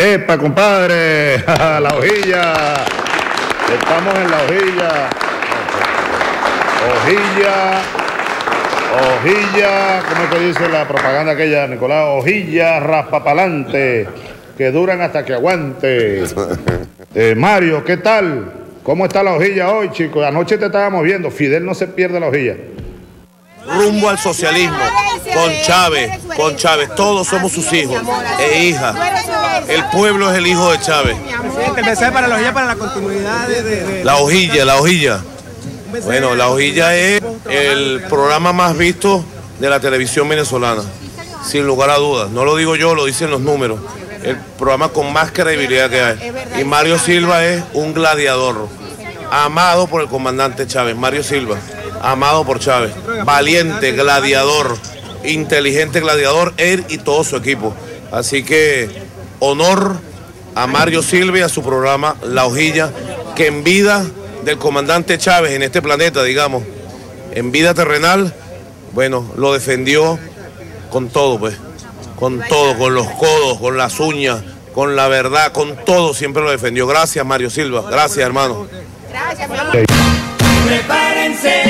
¡Epa, compadre! ¡La hojilla! Estamos en la hojilla. Hojilla. Hojilla. ¿Cómo es que dice la propaganda aquella, Nicolás? Hojilla raspapalante. Que duran hasta que aguante. Eh, Mario, ¿qué tal? ¿Cómo está la hojilla hoy, chicos? Anoche te estábamos viendo. Fidel no se pierde la hojilla. Rumbo al socialismo. Con Chávez, con Chávez. Todos somos sus hijos e hijas. El pueblo es el hijo de Chávez. Presidente, mensaje para la hojilla para la continuidad de... de- de- La hojilla, la hojilla. Bueno, la hojilla es el programa más visto de la televisión venezolana. Sin lugar a dudas. No lo digo yo, lo dicen los números. El programa con más credibilidad que hay. Y Mario Silva es un gladiador. Amado por el comandante Chávez. Mario Silva. Amado por Chávez. Valiente, gladiador. Inteligente gladiador. Él y todo su equipo. Así que honor a Mario Silva y a su programa La Hojilla, que en vida del comandante Chávez en este planeta, digamos, en vida terrenal, bueno, lo defendió con todo, pues, con todo, con los codos, con las uñas, con la verdad, con todo, siempre lo defendió. Gracias, Mario Silva, gracias, hermano. Prepárense.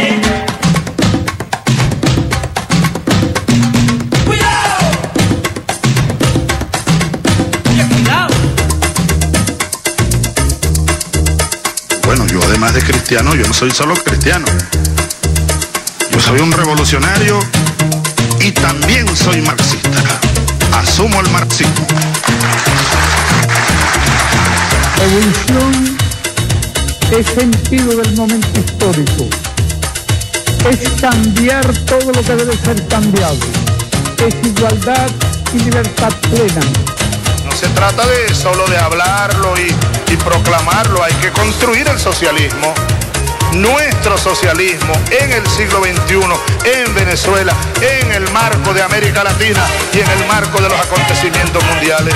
Además de cristiano, yo no soy solo cristiano. Yo soy un revolucionario y también soy marxista. Asumo el marxismo. Evolución es sentido del momento histórico. Es cambiar todo lo que debe ser cambiado. Es igualdad y libertad plena. Se trata de solo de hablarlo y proclamarlo, hay que construir el socialismo. Nuestro socialismo en el siglo XXI, en Venezuela, en el marco de América Latina y en el marco de los acontecimientos mundiales.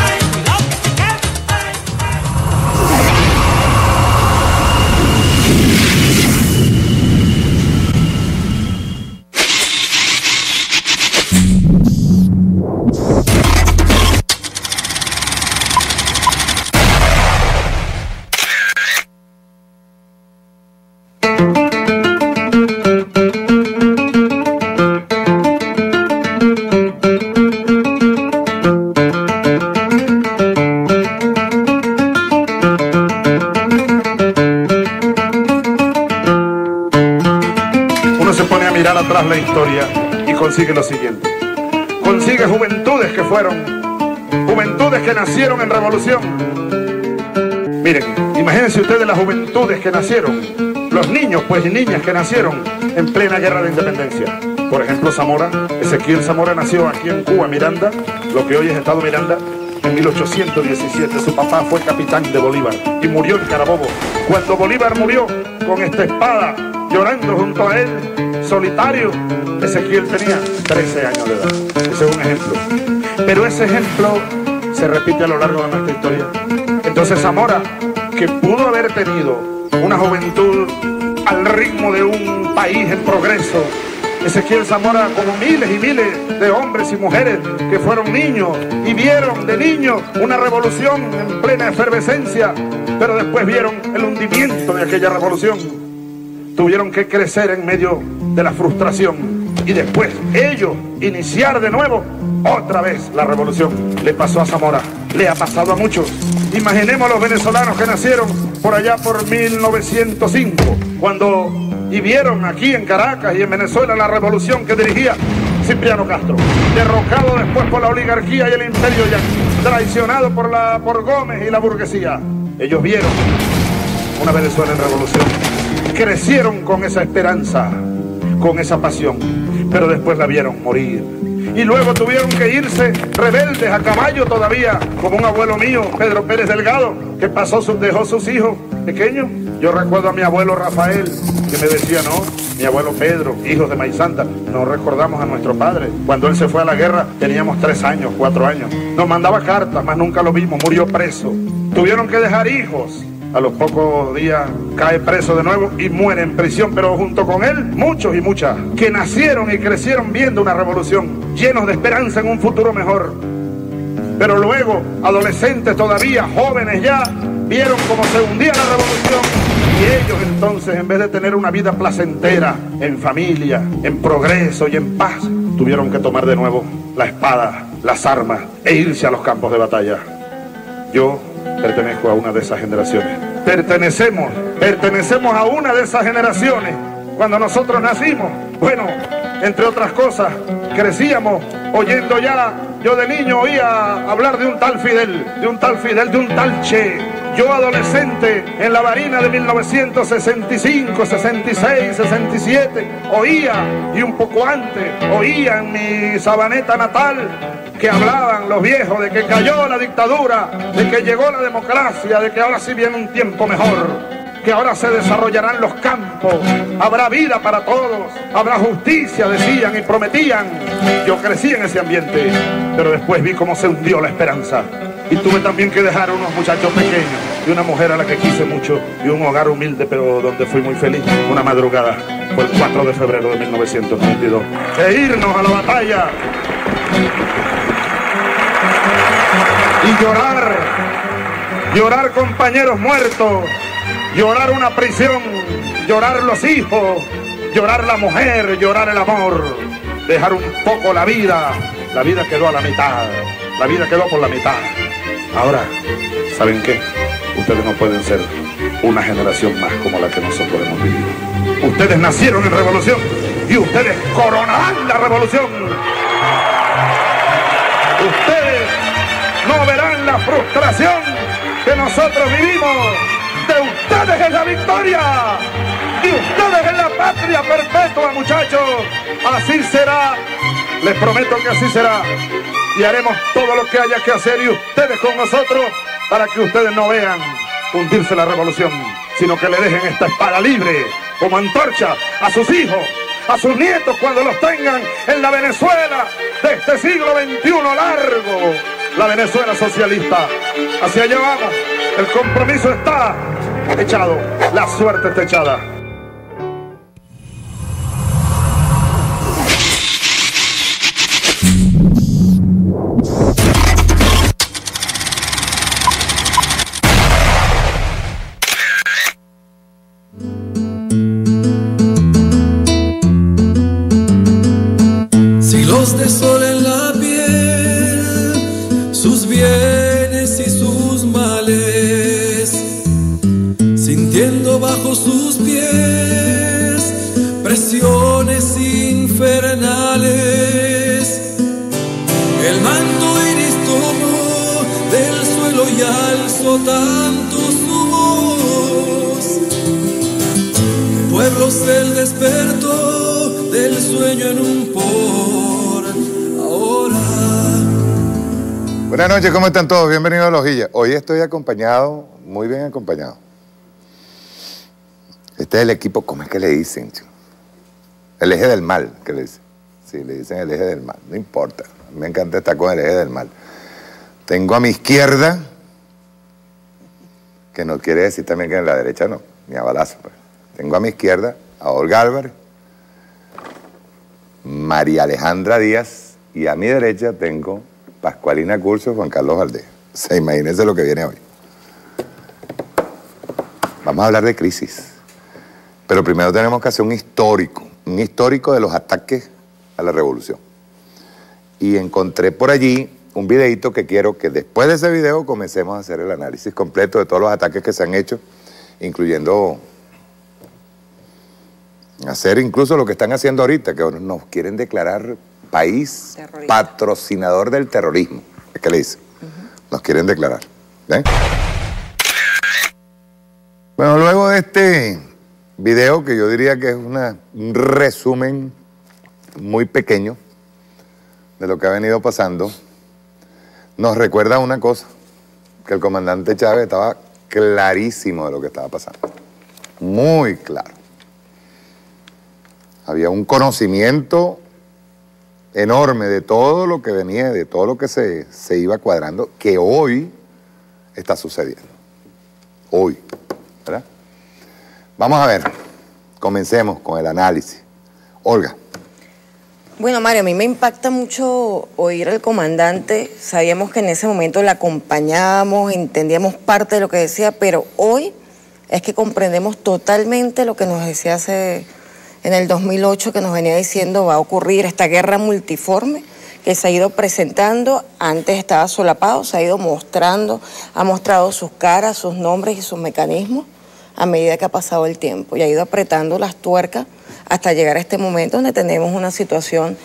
Consigue lo siguiente. Consigue juventudes que fueron, juventudes que nacieron en revolución. Miren, imagínense ustedes las juventudes que nacieron, los niños pues y niñas que nacieron en plena guerra de independencia. Por ejemplo, Zamora, Ezequiel Zamora nació aquí en Cuba, Miranda, lo que hoy es Estado Miranda, en 1817. Su papá fue capitán de Bolívar y murió en Carabobo. Cuando Bolívar murió con esta espada, llorando junto a él, solitario, Ezequiel tenía 13 años de edad. Ese es un ejemplo. Pero ese ejemplo se repite a lo largo de nuestra historia. Entonces Zamora, que pudo haber tenido una juventud al ritmo de un país en progreso, Ezequiel Zamora, como miles y miles de hombres y mujeres que fueron niños y vieron de niños una revolución en plena efervescencia, pero después vieron el hundimiento de aquella revolución. Tuvieron que crecer en medio de la frustración y después ellos iniciar de nuevo otra vez la revolución. Le pasó a Zamora, le ha pasado a muchos. Imaginemos los venezolanos que nacieron por allá por 1905, cuando y vieron aquí en Caracas y en Venezuela la revolución que dirigía Cipriano Castro, derrocado después por la oligarquía y el imperio ya, traicionado por, la, por Gómez y la burguesía. Ellos vieron una Venezuela en revolución, crecieron con esa esperanza, con esa pasión, pero después la vieron morir. Y luego tuvieron que irse rebeldes a caballo todavía, como un abuelo mío, Pedro Pérez Delgado, que pasó dejó sus hijos pequeños. Yo recuerdo a mi abuelo Rafael, que me decía, no, mi abuelo Pedro, hijos de Maizanta, no recordamos a nuestro padre. Cuando él se fue a la guerra teníamos tres años, cuatro años. Nos mandaba cartas, más nunca lo vimos, murió preso. Tuvieron que dejar hijos. A los pocos días cae preso de nuevo y muere en prisión, pero junto con él muchos y muchas que nacieron y crecieron viendo una revolución, llenos de esperanza en un futuro mejor. pero luego, adolescentes todavía, jóvenes ya, vieron cómo se hundía la revolución y ellos entonces, en vez de tener una vida placentera, en familia, en progreso y en paz, tuvieron que tomar de nuevo la espada, las armas e irse a los campos de batalla. Yo pertenezco a una de esas generaciones. Pertenecemos, pertenecemos a una de esas generaciones. Cuando nosotros nacimos, bueno, entre otras cosas, crecíamos oyendo ya, yo de niño oía hablar de un tal Fidel, de un tal Fidel, de un tal Che. Yo adolescente en la varina de 1965, 66, 67, oía, y un poco antes, oía en mi sabaneta natal que hablaban los viejos de que cayó la dictadura, de que llegó la democracia, de que ahora sí viene un tiempo mejor que ahora se desarrollarán los campos, habrá vida para todos, habrá justicia, decían y prometían. Yo crecí en ese ambiente, pero después vi cómo se hundió la esperanza. Y tuve también que dejar a unos muchachos pequeños y una mujer a la que quise mucho y un hogar humilde, pero donde fui muy feliz. Una madrugada, fue el 4 de febrero de 1992. E irnos a la batalla y llorar, llorar compañeros muertos, llorar una prisión, llorar los hijos, llorar la mujer, llorar el amor, dejar un poco la vida. La vida quedó a la mitad, la vida quedó por la mitad. Ahora, ¿saben qué? Ustedes no pueden ser una generación más como la que nosotros hemos vivido. Ustedes nacieron en revolución y ustedes coronarán la revolución. Ustedes no verán la frustración que nosotros vivimos. De ustedes es la victoria. De ustedes es la patria perpetua, muchachos. Así será. Les prometo que así será. Y haremos todo lo que haya que hacer y ustedes con nosotros para que ustedes no vean hundirse la revolución, sino que le dejen esta espada libre como antorcha a sus hijos, a sus nietos cuando los tengan en la Venezuela de este siglo XXI largo, la Venezuela socialista. Hacia allá vamos, el compromiso está echado, la suerte está echada. ¿Cómo están todos? Bienvenidos a La Hojilla. Hoy estoy acompañado, muy bien acompañado. Este es el equipo, ¿cómo es que le dicen? El eje del mal, que le dicen. Sí, le dicen el eje del mal, no importa. Me encanta estar con el eje del mal. Tengo a mi izquierda, que no quiere decir también que en la derecha no, ni a balazo. pues. Tengo a mi izquierda a Olga Álvarez, María Alejandra Díaz y a mi derecha tengo Pascualina Curso, Juan Carlos Valdés. Se imagínense lo que viene hoy. Vamos a hablar de crisis. Pero primero tenemos que hacer un histórico, un histórico de los ataques a la revolución. Y encontré por allí un videito que quiero que después de ese video comencemos a hacer el análisis completo de todos los ataques que se han hecho, incluyendo hacer incluso lo que están haciendo ahorita, que nos quieren declarar país Terrorista. patrocinador del terrorismo. Es que le dicen. Nos quieren declarar. Bueno, luego de este video, que yo diría que es una- un resumen muy pequeño de lo que ha venido pasando, nos recuerda una cosa, que el comandante Chávez estaba clarísimo de lo que estaba pasando. Muy claro. Había un conocimiento enorme de todo lo que venía, de todo lo que se, se iba cuadrando, que hoy está sucediendo. Hoy, ¿verdad? Vamos a ver, comencemos con el análisis. Olga, Bueno, Mario, a mí me impacta mucho oír al comandante. Sabíamos que en ese momento la acompañábamos, entendíamos parte de lo que decía, pero hoy es que comprendemos totalmente lo que nos decía hace en el 2008, que nos venía diciendo va a ocurrir esta guerra multiforme que se ha ido presentando, antes estaba solapado, se ha ido mostrando, ha mostrado sus caras, sus nombres y sus mecanismos a medida que ha pasado el tiempo. Y ha ido apretando las tuercas hasta llegar a este momento donde tenemos una situación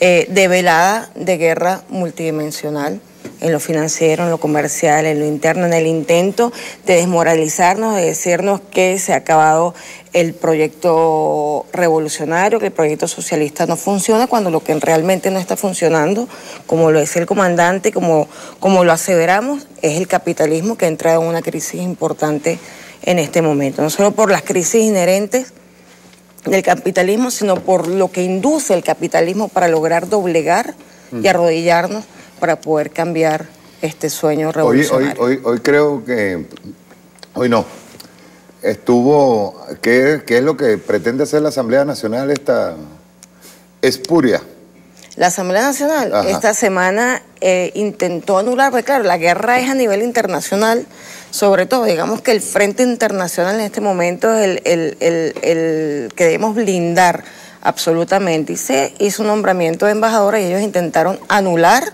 eh, de velada de guerra multidimensional en lo financiero, en lo comercial, en lo interno, en el intento de desmoralizarnos, de decirnos que se ha acabado el proyecto revolucionario, que el proyecto socialista no funciona, cuando lo que realmente no está funcionando, como lo decía el comandante, como, como lo aseveramos, es el capitalismo que ha entrado en una crisis importante en este momento, no solo por las crisis inherentes del capitalismo, sino por lo que induce el capitalismo para lograr doblegar y arrodillarnos para poder cambiar este sueño Hoy, revolucionario. hoy, hoy, hoy creo que, hoy no, estuvo, ¿qué, qué es lo que pretende hacer la Asamblea Nacional esta espuria? La Asamblea Nacional Ajá. esta semana eh, intentó anular, porque claro, la guerra es a nivel internacional, sobre todo, digamos que el frente internacional en este momento es el, el- el- el que debemos blindar absolutamente. Y se hizo un nombramiento de embajadora y ellos intentaron anular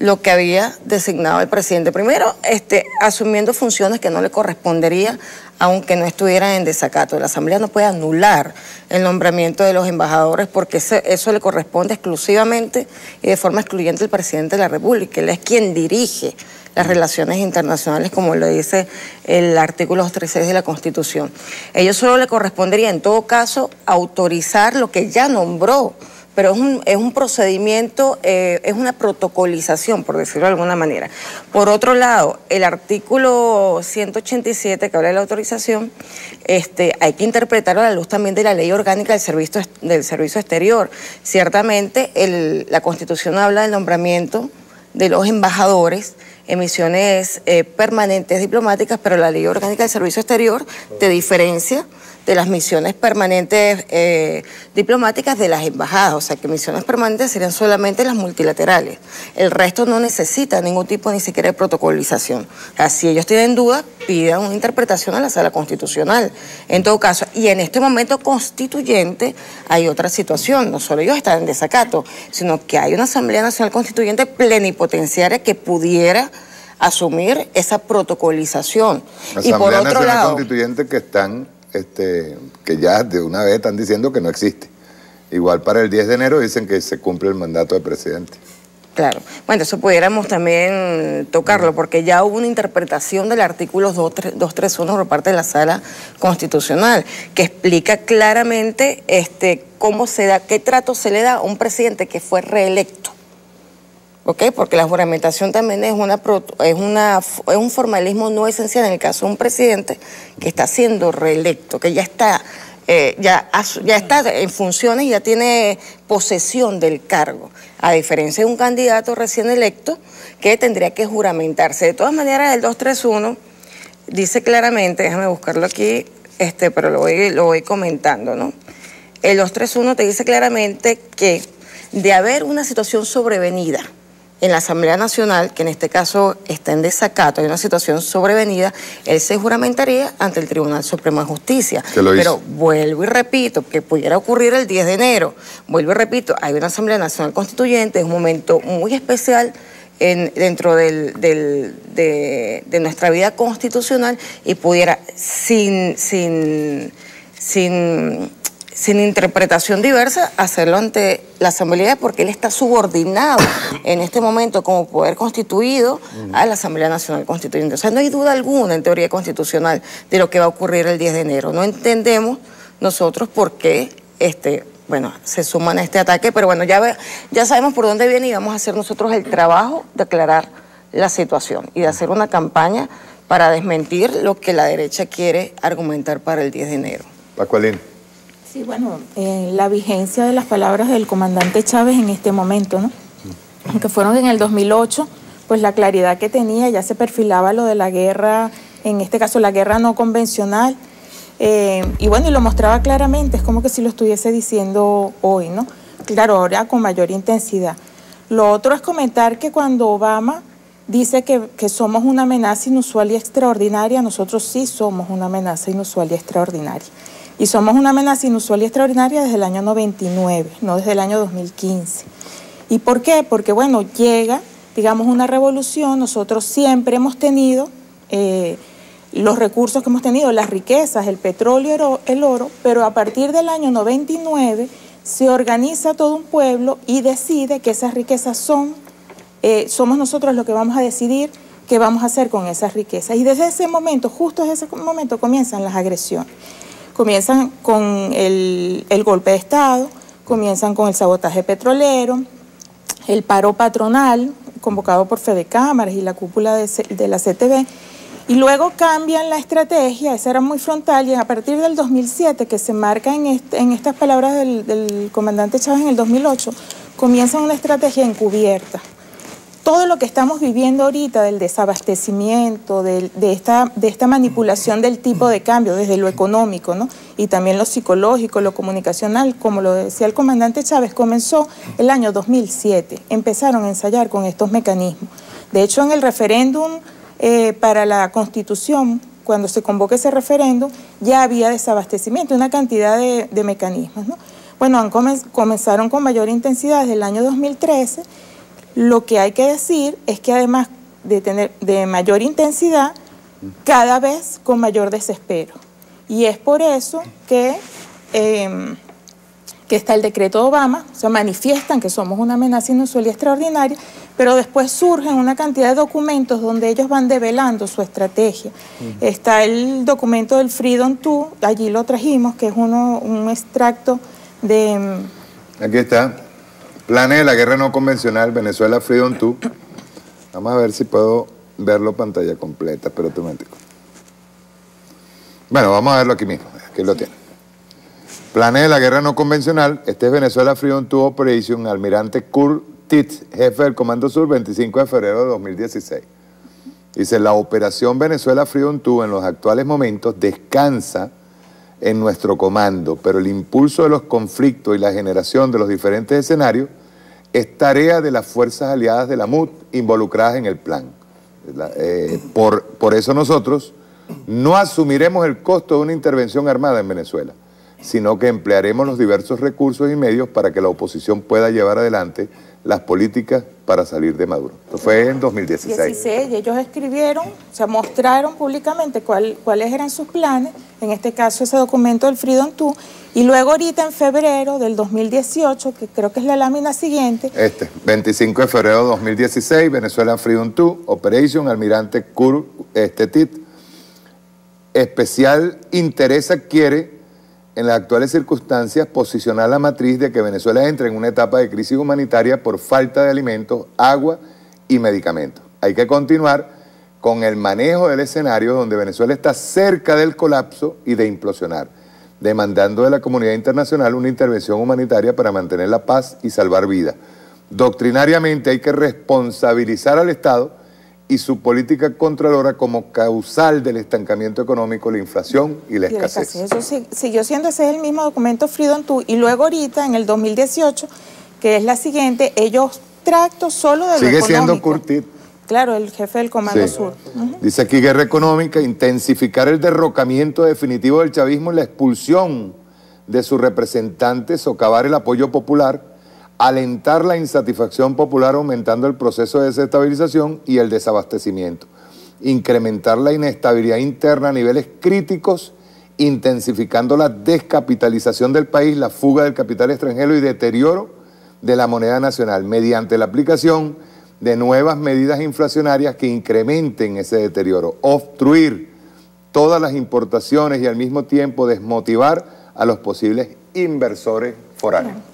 lo que había designado el presidente. Primero, este, asumiendo funciones que no le correspondería, aunque no estuvieran en desacato. La Asamblea no puede anular el nombramiento de los embajadores porque eso le corresponde exclusivamente y de forma excluyente al presidente de la República. Él es quien dirige las relaciones internacionales, como lo dice el artículo 36 de la Constitución. Ellos solo le correspondería, en todo caso, autorizar lo que ya nombró pero es un, es un procedimiento, eh, es una protocolización, por decirlo de alguna manera. Por otro lado, el artículo 187 que habla de la autorización, este, hay que interpretarlo a la luz también de la ley orgánica del servicio, del servicio exterior. Ciertamente, la Constitución habla del nombramiento de los embajadores en misiones eh, permanentes diplomáticas, pero la ley orgánica del servicio exterior te diferencia de las misiones permanentes eh, diplomáticas de las embajadas, o sea que misiones permanentes serían solamente las multilaterales. El resto no necesita ningún tipo ni siquiera de protocolización. O sea, si ellos tienen dudas, pidan una interpretación a la sala constitucional. En todo caso, y en este momento constituyente hay otra situación, no solo ellos están en desacato, sino que hay una Asamblea Nacional Constituyente plenipotenciaria que pudiera asumir esa protocolización. Y por otro Nacional lado, Constituyente que están, este, que ya de una vez están diciendo que no existe. Igual para el 10 de enero dicen que se cumple el mandato del presidente. Claro. Bueno, eso pudiéramos también tocarlo, porque ya hubo una interpretación del artículo 23 231 por parte de la Sala Constitucional, que explica claramente este, cómo se da, qué trato se le da a un presidente que fue reelecto. ¿Ok? Porque la juramentación también es, una, es, una, es un formalismo no esencial en el caso de un presidente que está siendo reelecto, que ya está, eh, ya, ya está en funciones y ya tiene posesión del cargo, a diferencia de un candidato recién electo que tendría que juramentarse. De todas maneras, el 231 dice claramente, déjame buscarlo aquí, este, pero lo voy, lo voy comentando, ¿no? El 231 te dice claramente que de haber una situación sobrevenida en la Asamblea Nacional, que en este caso está en desacato, hay una situación sobrevenida, él se juramentaría ante el Tribunal Supremo de Justicia. Hizo. Pero vuelvo y repito, que pudiera ocurrir el 10 de enero, vuelvo y repito, hay una Asamblea Nacional Constituyente, es un momento muy especial en- dentro del- del- de, de nuestra vida constitucional y pudiera, sin, sin, sin, sin interpretación diversa, hacerlo ante la Asamblea porque él está subordinado en este momento como poder constituido a la Asamblea Nacional Constituyente. O sea, no hay duda alguna en teoría constitucional de lo que va a ocurrir el 10 de enero. No entendemos nosotros por qué este, bueno, se suman a este ataque, pero bueno, ya, ve- ya sabemos por dónde viene y vamos a hacer nosotros el trabajo de aclarar la situación y de hacer una campaña para desmentir lo que la derecha quiere argumentar para el 10 de enero. Pascualín. Sí, bueno, eh, la vigencia de las palabras del comandante Chávez en este momento, ¿no? Aunque fueron en el 2008, pues la claridad que tenía ya se perfilaba lo de la guerra, en este caso la guerra no convencional, eh, y bueno, y lo mostraba claramente, es como que si lo estuviese diciendo hoy, ¿no? claro, ahora con mayor intensidad. Lo otro es comentar que cuando Obama dice que, que, somos una amenaza inusual y extraordinaria, nosotros sí somos una amenaza inusual y extraordinaria. Y somos una amenaza inusual y extraordinaria desde el año 99, no desde el año 2015. ¿Y por qué? Porque, bueno, llega, digamos, una revolución, nosotros siempre hemos tenido eh, los recursos que hemos tenido, las riquezas, el petróleo, el oro, pero a partir del año 99 se organiza todo un pueblo y decide que esas riquezas son eh, somos nosotros los que vamos a decidir qué vamos a hacer con esas riquezas. Y desde ese momento, justo desde ese momento, comienzan las agresiones. Comienzan con el, golpe de Estado, comienzan con el sabotaje petrolero, el paro patronal convocado por Fede Cámaras y la cúpula de, la CTV, y luego cambian la estrategia, esa era muy frontal, y a partir del 2007, que se marca en, en estas palabras del, del comandante Chávez en el 2008, comienza una estrategia encubierta todo lo que estamos viviendo ahorita del desabastecimiento, de, esta, manipulación del tipo de cambio, desde lo económico, ¿no? y también lo psicológico, lo comunicacional, como lo decía el comandante Chávez, comenzó el año 2007. Empezaron a ensayar con estos mecanismos. De hecho, en el referéndum eh, para la Constitución, cuando se convoca ese referéndum, ya había desabastecimiento, una cantidad de, mecanismos. ¿no? Bueno, han comenzaron con mayor intensidad desde el año 2013 lo que hay que decir es que además de tener de mayor intensidad, cada vez con mayor desespero. Y es por eso que, em, que está el decreto de Obama, se manifiestan que somos una amenaza inusual y extraordinaria, pero después surgen una cantidad de documentos donde ellos van develando su estrategia. Está el documento del Freedom 2, allí lo trajimos, que es uno, un extracto de... Em, Aquí está. Planes de la guerra no convencional, Venezuela Freedom 2. Vamos a ver si puedo verlo pantalla completa, pero automático. Bueno, vamos a verlo aquí mismo, aquí lo tiene. Planes de la guerra no convencional, este es Venezuela Freedom 2 Operation, almirante Kurt Titz, jefe del Comando Sur, 25 de febrero de 2016. Dice, la operación Venezuela Freedom 2 en los actuales momentos descansa en nuestro comando, pero el impulso de los conflictos y la generación de los diferentes escenarios es tarea de las fuerzas aliadas de la MUD involucradas en el plan. Eh, por, por eso nosotros no asumiremos el costo de una intervención armada en Venezuela, sino que emplearemos los diversos recursos y medios para que la oposición pueda llevar adelante las políticas para salir de Maduro. Esto fue en 2016. 16, ellos escribieron, o sea, mostraron públicamente cuáles eran sus planes, en este caso ese documento del Freedom 2, y luego ahorita en febrero del 2018, que creo que es la lámina siguiente. Este, 25 de febrero de 2016, Venezuela Freedom 2, Operation Almirante Kur Estetit. Especial interés adquiere en las actuales circunstancias posicionar la matriz de que Venezuela entre en una etapa de crisis humanitaria por falta de alimentos, agua y medicamentos. Hay que continuar con el manejo del escenario donde Venezuela está cerca del colapso y de implosionar, demandando de la comunidad internacional una intervención humanitaria para mantener la paz y salvar vidas. Doctrinariamente hay que responsabilizar al Estado y su política controladora como causal del estancamiento económico, la inflación y la escasez. Eso siguió siendo ese es el mismo documento Freedom 2 y luego ahorita en el 2018, que es la siguiente, ellos tracto solo de Sigue siendo Curtit. Claro, el jefe del Comando Sur. Dice aquí guerra económica, intensificar el derrocamiento definitivo del chavismo y la expulsión de sus representantes, socavar el apoyo popular, alentar la insatisfacción popular aumentando el proceso de desestabilización y el desabastecimiento, incrementar la inestabilidad interna a niveles críticos, intensificando la descapitalización del país, la fuga del capital extranjero y deterioro de la moneda nacional mediante la aplicación de nuevas medidas inflacionarias que incrementen ese deterioro, obstruir todas las importaciones y al mismo tiempo desmotivar a los posibles inversores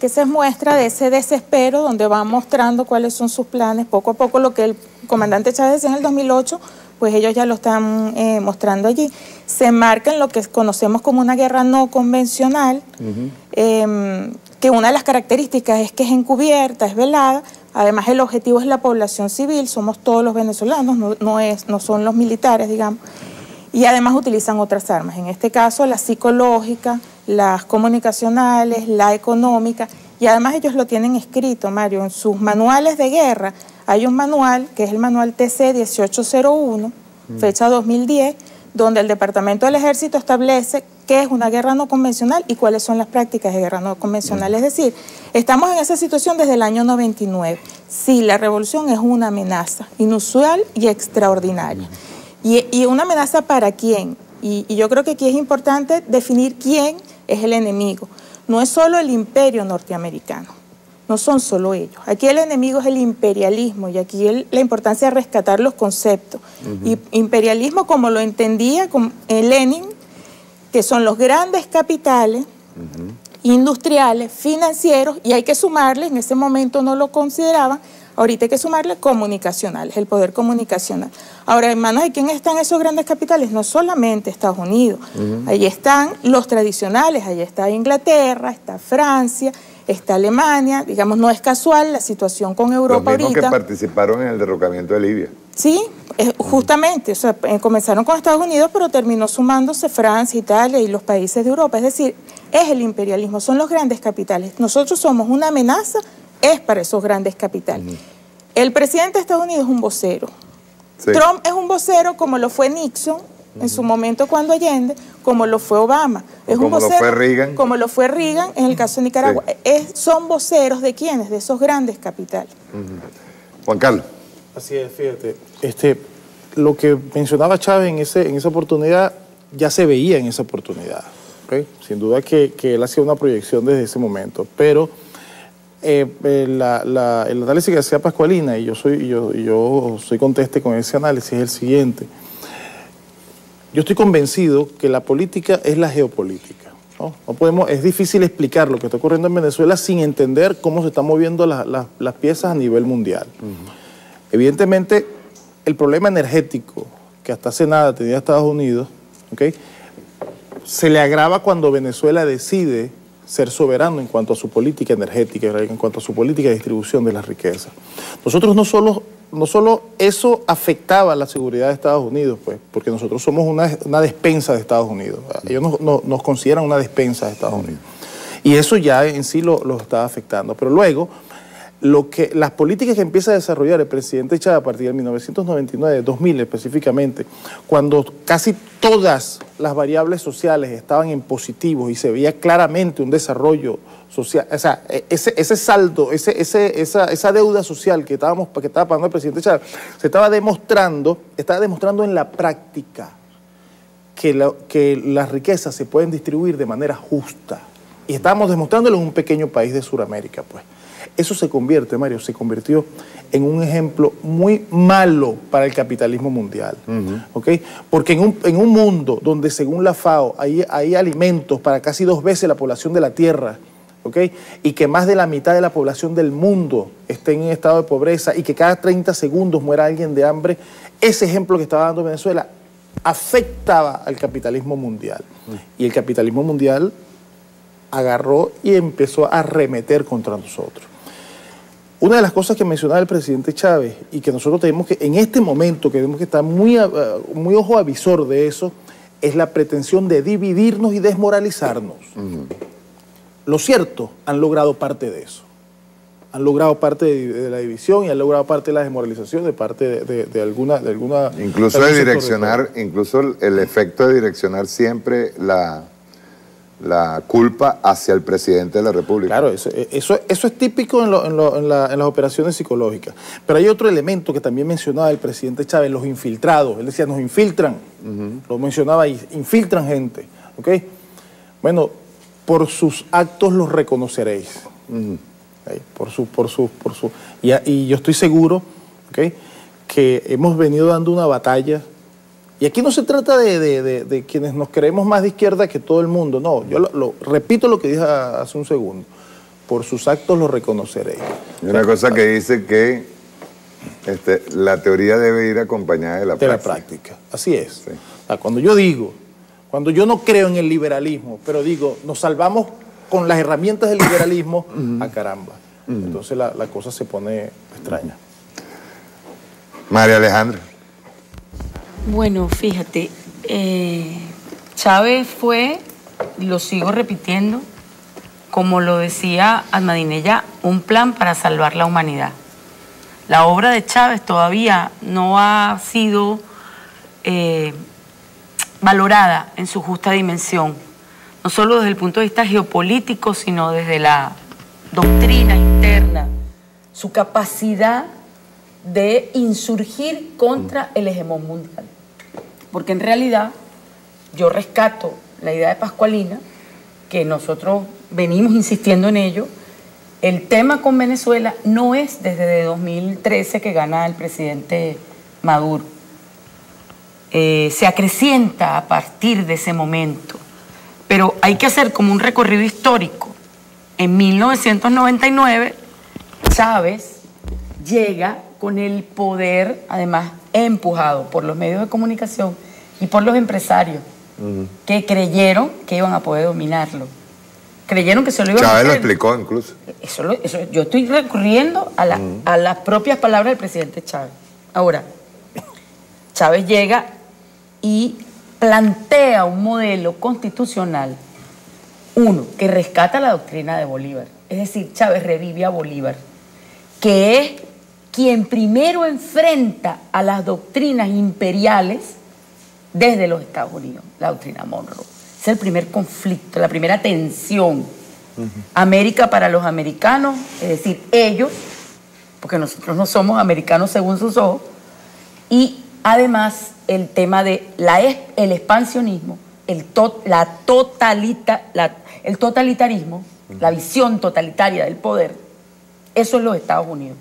que se muestra de ese desespero donde va mostrando cuáles son sus planes, poco a poco lo que el comandante Chávez decía en el 2008, pues ellos ya lo están eh, mostrando allí. Se marca en lo que conocemos como una guerra no convencional, em, que una de las características es que es encubierta, es velada, además el objetivo es la población civil, somos todos los venezolanos, no, no, es, no son los militares, digamos, y además utilizan otras armas, en este caso la psicológica, las comunicacionales, la económica Y además ellos lo tienen escrito, Mario, en sus manuales de guerra. Hay un manual, que es el manual TC 1801, fecha 2010, donde el Departamento del Ejército establece qué es una guerra no convencional y cuáles son las prácticas de guerra no convencional. Es decir, estamos en esa situación desde el año 99. Sí, la revolución es una amenaza inusual y extraordinaria. Y, y una amenaza para quién? Y, y yo creo que aquí es importante definir quién es el enemigo. No es solo el imperio norteamericano, no son solo ellos. Aquí el enemigo es el imperialismo y aquí el- la importancia de rescatar los conceptos. Y imperialismo como lo entendía con, eh, Lenin, que son los grandes capitales industriales, financieros, y hay que sumarle, en ese momento no lo consideraban, ahorita hay que sumarle comunicacionales, el poder comunicacional. Ahora, en manos de quién están esos grandes capitales, no solamente Estados Unidos, ahí están los tradicionales, ahí está Inglaterra, está Francia, está Alemania, digamos, no es casual la situación con Los Europa que ahorita. participaron en el derrocamiento de Libia. Sí, justamente, o sea, eh, comenzaron con Estados Unidos, pero terminó sumándose Francia, Italia y los países de Europa. Es decir, es el imperialismo, son los grandes capitales. Nosotros somos una amenaza, es para esos grandes capitales. El presidente de Estados Unidos es un vocero. Sí. Trump es un vocero como lo fue Nixon en su momento cuando Allende, como lo fue Obama. Un como lo fue Reagan. Como lo fue Reagan en el caso de Nicaragua. Es- son voceros de quiénes? De esos grandes capitales. Juan Carlos. Así es, fíjate. Este, lo que mencionaba Chávez en, ese, en esa oportunidad ya se veía en esa oportunidad. Sin duda que, que él hacía una proyección desde ese momento, pero eh, eh, la- la- el análisis que hacía Pascualina, y yo soy, yo, yo soy conteste con ese análisis, es el siguiente. Yo estoy convencido que la política es la geopolítica. ¿no? No podemos, es difícil explicar lo que está ocurriendo en Venezuela sin entender cómo se están moviendo la- la- las piezas a nivel mundial. Evidentemente, el problema energético que hasta hace nada tenía Estados Unidos, ¿ok? se le agrava cuando Venezuela decide ser soberano en cuanto a su política energética, en cuanto a su política de distribución de las riquezas. Nosotros no solo, no solo eso afectaba la seguridad de Estados Unidos, pues, porque nosotros somos una, una despensa de Estados Unidos. Ellos nos, nos- nos consideran una despensa de Estados Unidos. Y eso ya en sí lo, lo está afectando. Pero luego, lo que, las políticas que empieza a desarrollar el presidente Chávez a partir de 1999, 2000 específicamente, cuando casi todas las variables sociales estaban en positivo y se veía claramente un desarrollo social, o sea, e- ese, ese saldo, ese, esa, deuda social que, estábamos, que estaba pagando el presidente Chávez, se estaba demostrando, estaba demostrando en la práctica que, que las riquezas se pueden distribuir de manera justa. Y estábamos demostrándolo en un pequeño país de Sudamérica, pues. Eso se convierte, Mario, se convirtió en un ejemplo muy malo para el capitalismo mundial. ¿ok? Porque en un, en un mundo donde, según la FAO, hay, hay alimentos para casi dos veces la población de la Tierra, ¿ok? y que más de la mitad de la población del mundo esté en estado de pobreza y que cada 30 segundos muera alguien de hambre, ese ejemplo que estaba dando Venezuela afectaba al capitalismo mundial. Y el capitalismo mundial agarró y empezó a arremeter contra nosotros. Una de las cosas que mencionaba el presidente Chávez y que nosotros tenemos que, en este momento, que tenemos que estar muy, a- muy ojo avisor de eso, es la pretensión de dividirnos y desmoralizarnos. Lo cierto, han logrado parte de eso. Han logrado parte de, de la división y han logrado parte de la desmoralización de parte de, de- de alguna, de alguna... Incluso de direccionar, incluso el efecto de direccionar siempre la, la culpa hacia el presidente de la República. Claro, eso, eh, eso, eso es típico en, lo- en lo- en la- en las operaciones psicológicas. Pero hay otro elemento que también mencionaba el presidente Chávez, los infiltrados. Él decía, nos infiltran. Lo mencionaba infiltran gente. ¿ok? Bueno, por sus actos los reconoceréis. Por su, por su, por su. Y, yo estoy seguro ¿ok? que hemos venido dando una batalla. Y aquí no se trata de, de- de- de quienes nos creemos más de izquierda que todo el mundo. No, yo lo, lo- repito lo que dije hace un segundo. Por sus actos los reconoceréis. Hay una cosa que dice que este, la teoría debe ir acompañada de la de la práctica. práctica. Así es. O sea, cuando yo digo, cuando yo no creo en el liberalismo, pero digo, nos salvamos con las herramientas del liberalismo, a caramba. Entonces la, la cosa se pone extraña. María Alejandra. Bueno, fíjate, eh, Chávez fue, lo sigo repitiendo, como lo decía Almadinella, un plan para salvar la humanidad. La obra de Chávez todavía no ha sido eh, valorada en su justa dimensión, no solo desde el punto de vista geopolítico, sino desde la doctrina interna, su capacidad de insurgir contra el hegemón mundial. Porque en realidad yo rescato la idea de Pascualina, que nosotros venimos insistiendo en ello, el tema con Venezuela no es desde 2013 que gana el presidente Maduro. Eh, se acrecienta a partir de ese momento. Pero hay que hacer como un recorrido histórico. En 1999, Chávez llega con el poder, además empujado por los medios de comunicación y por los empresarios, que creyeron que iban a poder dominarlo. Creyeron que se lo iban a Chávez lo hacer. explicó incluso. Eso, lo- eso- yo estoy recurriendo a, la- a las propias palabras del presidente Chávez. Ahora, Chávez llega y plantea un modelo constitucional, uno, que rescata la doctrina de Bolívar. Es decir, Chávez revive a Bolívar, que es quien primero enfrenta a las doctrinas imperiales desde los Estados Unidos, la doctrina Monroe. Es el primer conflicto, la primera tensión. América para los americanos, es decir, ellos, porque nosotros no somos americanos según sus ojos, y además el tema de la, el expansionismo, el, to- la totalita, la- el totalitarismo, la visión totalitaria del poder, eso es los Estados Unidos.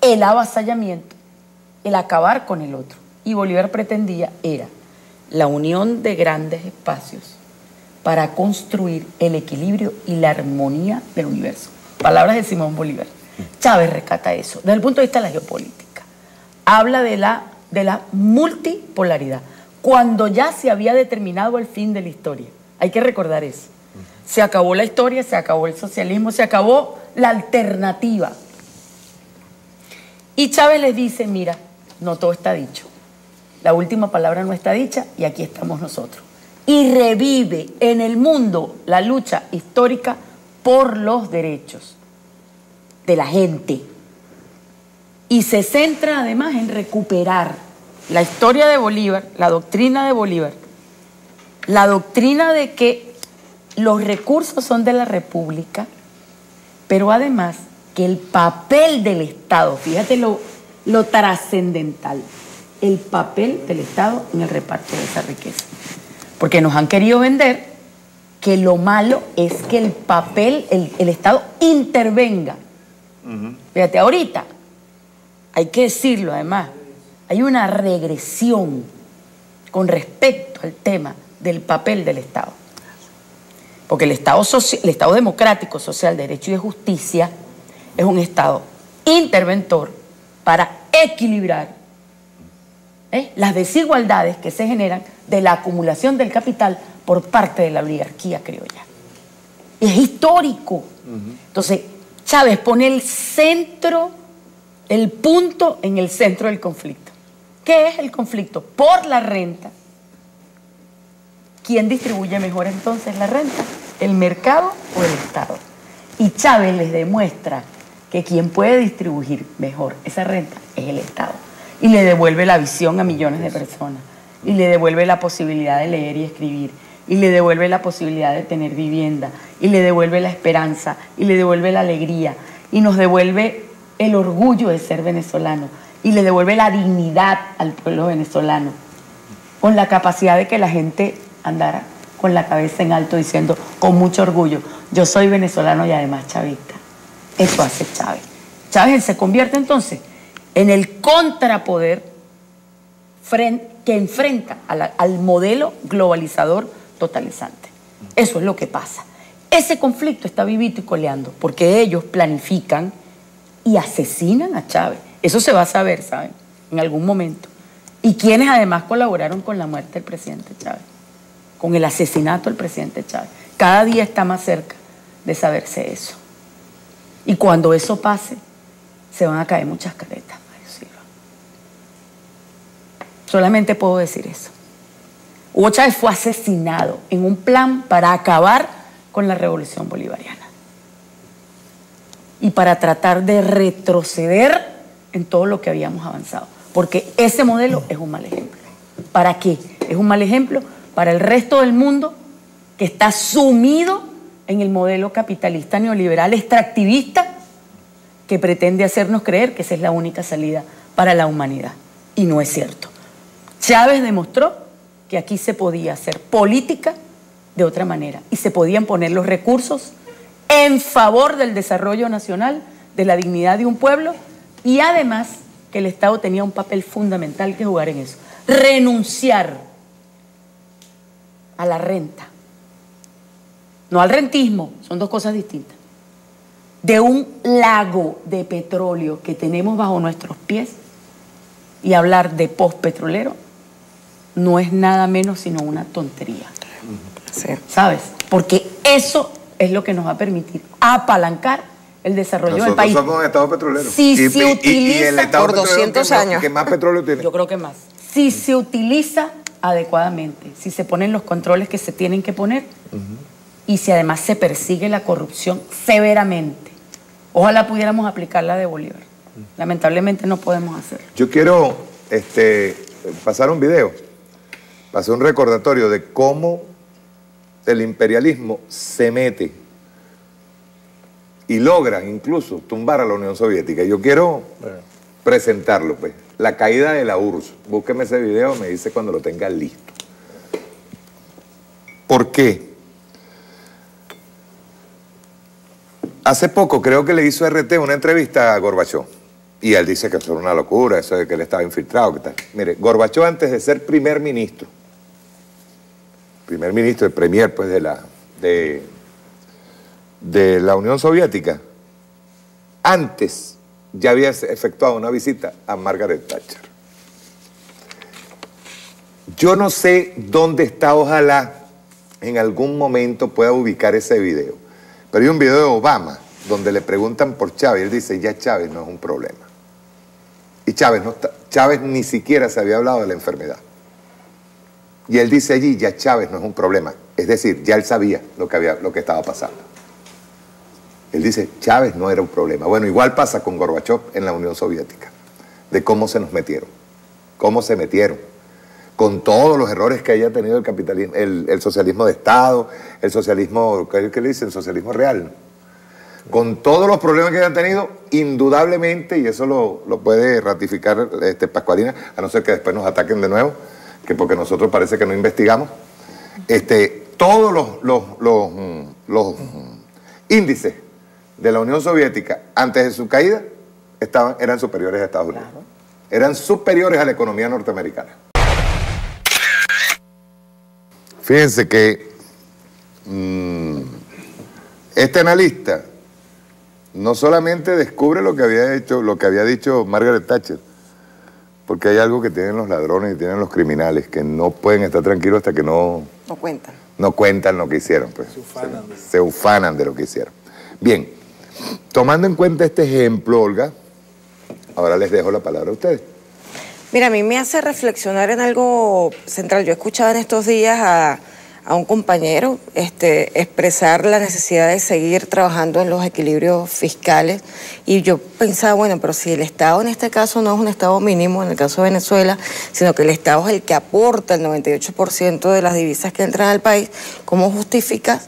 El avasallamiento, el acabar con el otro. Y Bolívar pretendía era la unión de grandes espacios para construir el equilibrio y la armonía del universo. Palabras de Simón Bolívar. Chávez rescata eso desde el punto de vista de la geopolítica. Habla de la, de la multipolaridad, cuando ya se había determinado el fin de la historia. Hay que recordar eso. Se acabó la historia, se acabó el socialismo, se acabó la alternativa. Y Chávez les dice, mira, no todo está dicho. La última palabra no está dicha y aquí estamos nosotros. Y revive en el mundo la lucha histórica por los derechos de la gente. Y se centra además en recuperar la historia de Bolívar, la doctrina de Bolívar, la doctrina de que los recursos son de la República, pero además que el papel del Estado, fíjate lo, lo trascendental, el papel del Estado en el reparto de esa riqueza. Porque nos han querido vender que lo malo es que el papel, el, el Estado intervenga. Fíjate, ahorita, hay que decirlo además, hay una regresión con respecto al tema del papel del Estado. Porque el Estado, el Estado democrático, social, de derecho y de justicia es un Estado interventor para equilibrar ¿eh? las desigualdades que se generan de la acumulación del capital por parte de la oligarquía criolla. Es histórico. Entonces, Chávez pone el centro, el punto en el centro del conflicto. ¿Qué es el conflicto? Por la renta. ¿Quién distribuye mejor entonces la renta? ¿El mercado o el Estado? Y Chávez les demuestra que quien puede distribuir mejor esa renta es el Estado. Y le devuelve la visión a millones de personas. Y le devuelve la posibilidad de leer y escribir. Y le devuelve la posibilidad de tener vivienda. Y le devuelve la esperanza. Y le devuelve la alegría. Y nos devuelve el orgullo de ser venezolano. Y le devuelve la dignidad al pueblo venezolano con la capacidad de que la gente andara con la cabeza en alto diciendo con mucho orgullo, yo soy venezolano y además chavista. Eso hace Chávez. Chávez se convierte entonces en el contrapoder que enfrenta al modelo globalizador totalizante. Eso es lo que pasa. Ese conflicto está vivito y coleando porque ellos planifican y asesinan a Chávez. Eso se va a saber, ¿saben? En algún momento. Y quienes además colaboraron con la muerte del presidente Chávez, con el asesinato del presidente Chávez. Cada día está más cerca de saberse eso. Y cuando eso pase, se van a caer muchas caretas. Solamente puedo decir eso. Hugo Chávez fue asesinado en un plan para acabar con la revolución bolivariana. y para tratar de retroceder en todo lo que habíamos avanzado. Porque ese modelo es un mal ejemplo. ¿Para qué? Es un mal ejemplo para el resto del mundo que está sumido en el modelo capitalista neoliberal extractivista que pretende hacernos creer que esa es la única salida para la humanidad. Y no es cierto. Chávez demostró que aquí se podía hacer política de otra manera y se podían poner los recursos en favor del desarrollo nacional, de la dignidad de un pueblo y además que el Estado tenía un papel fundamental que jugar en eso. Renunciar a la renta, no al rentismo, son dos cosas distintas, de un lago de petróleo que tenemos bajo nuestros pies y hablar de postpetrolero no es nada menos sino una tontería. ¿Sabes? Porque eso es lo que nos va a permitir apalancar el desarrollo del Nosotros país. somos estado petrolero. Si Y- se y- y- y utiliza el estado por petrolero 200 que más- años. Que más petróleo tiene. Yo creo que más. Si se utiliza adecuadamente, si se ponen los controles que se tienen que poner y si además se persigue la corrupción severamente. Ojalá pudiéramos aplicar la de Bolívar. Lamentablemente no podemos hacerlo. Yo quiero este, pasar un video, pasar un recordatorio de cómo el imperialismo se mete y logra incluso tumbar a la Unión Soviética. Yo quiero presentarlo, pues. La caída de la URSS. Búsqueme ese video, me dice cuando lo tenga listo. ¿Por qué? Hace poco creo que le hizo RT una entrevista a Gorbachov. Y él dice que eso era una locura, eso de que él estaba infiltrado, que tal. Mire, Gorbachov antes de ser primer ministro, primer ministro, el premier pues de la, de, de la Unión Soviética, antes ya había efectuado una visita a Margaret Thatcher. Yo no sé dónde está, ojalá en algún momento pueda ubicar ese video. Pero hay un video de Obama donde le preguntan por Chávez él dice, ya Chávez no es un problema. Y Chávez, no Chávez ni siquiera se había hablado de la enfermedad. Y él dice allí, ya Chávez no es un problema. Es decir, ya él sabía lo que, había, lo que estaba pasando. Él dice, Chávez no era un problema. Bueno, igual pasa con Gorbachev en la Unión Soviética, de cómo se nos metieron, cómo se metieron, con todos los errores que haya tenido el capitalismo, el, socialismo de Estado, el socialismo, ¿qué, le dicen? El socialismo real. Con todos los problemas que hayan tenido, indudablemente, y eso lo, lo puede ratificar este, Pascualina, a no ser que después nos ataquen de nuevo, que porque nosotros parece que no investigamos, este, todos los, los, los, los, índices de la Unión Soviética antes de su caída estaban, eran superiores a Estados Unidos. Eran superiores a la economía norteamericana. Fíjense que mm, este analista no solamente descubre lo que había hecho, lo que había dicho Margaret Thatcher, porque hay algo que tienen los ladrones y tienen los criminales, que no pueden estar tranquilos hasta que no, No cuentan. no cuentan lo que hicieron. Pues. Se, se ufanan de lo que hicieron. Bien, tomando en cuenta este ejemplo, Olga, ahora les dejo la palabra a ustedes. Mira, a mí me hace reflexionar en algo central. Yo escuchaba en estos días a, a un compañero este, expresar la necesidad de seguir trabajando en los equilibrios fiscales. Y yo pensaba, bueno, pero si el Estado en este caso no es un Estado mínimo, en el caso de Venezuela, sino que el Estado es el que aporta el 98% de las divisas que entran al país, ¿cómo justificas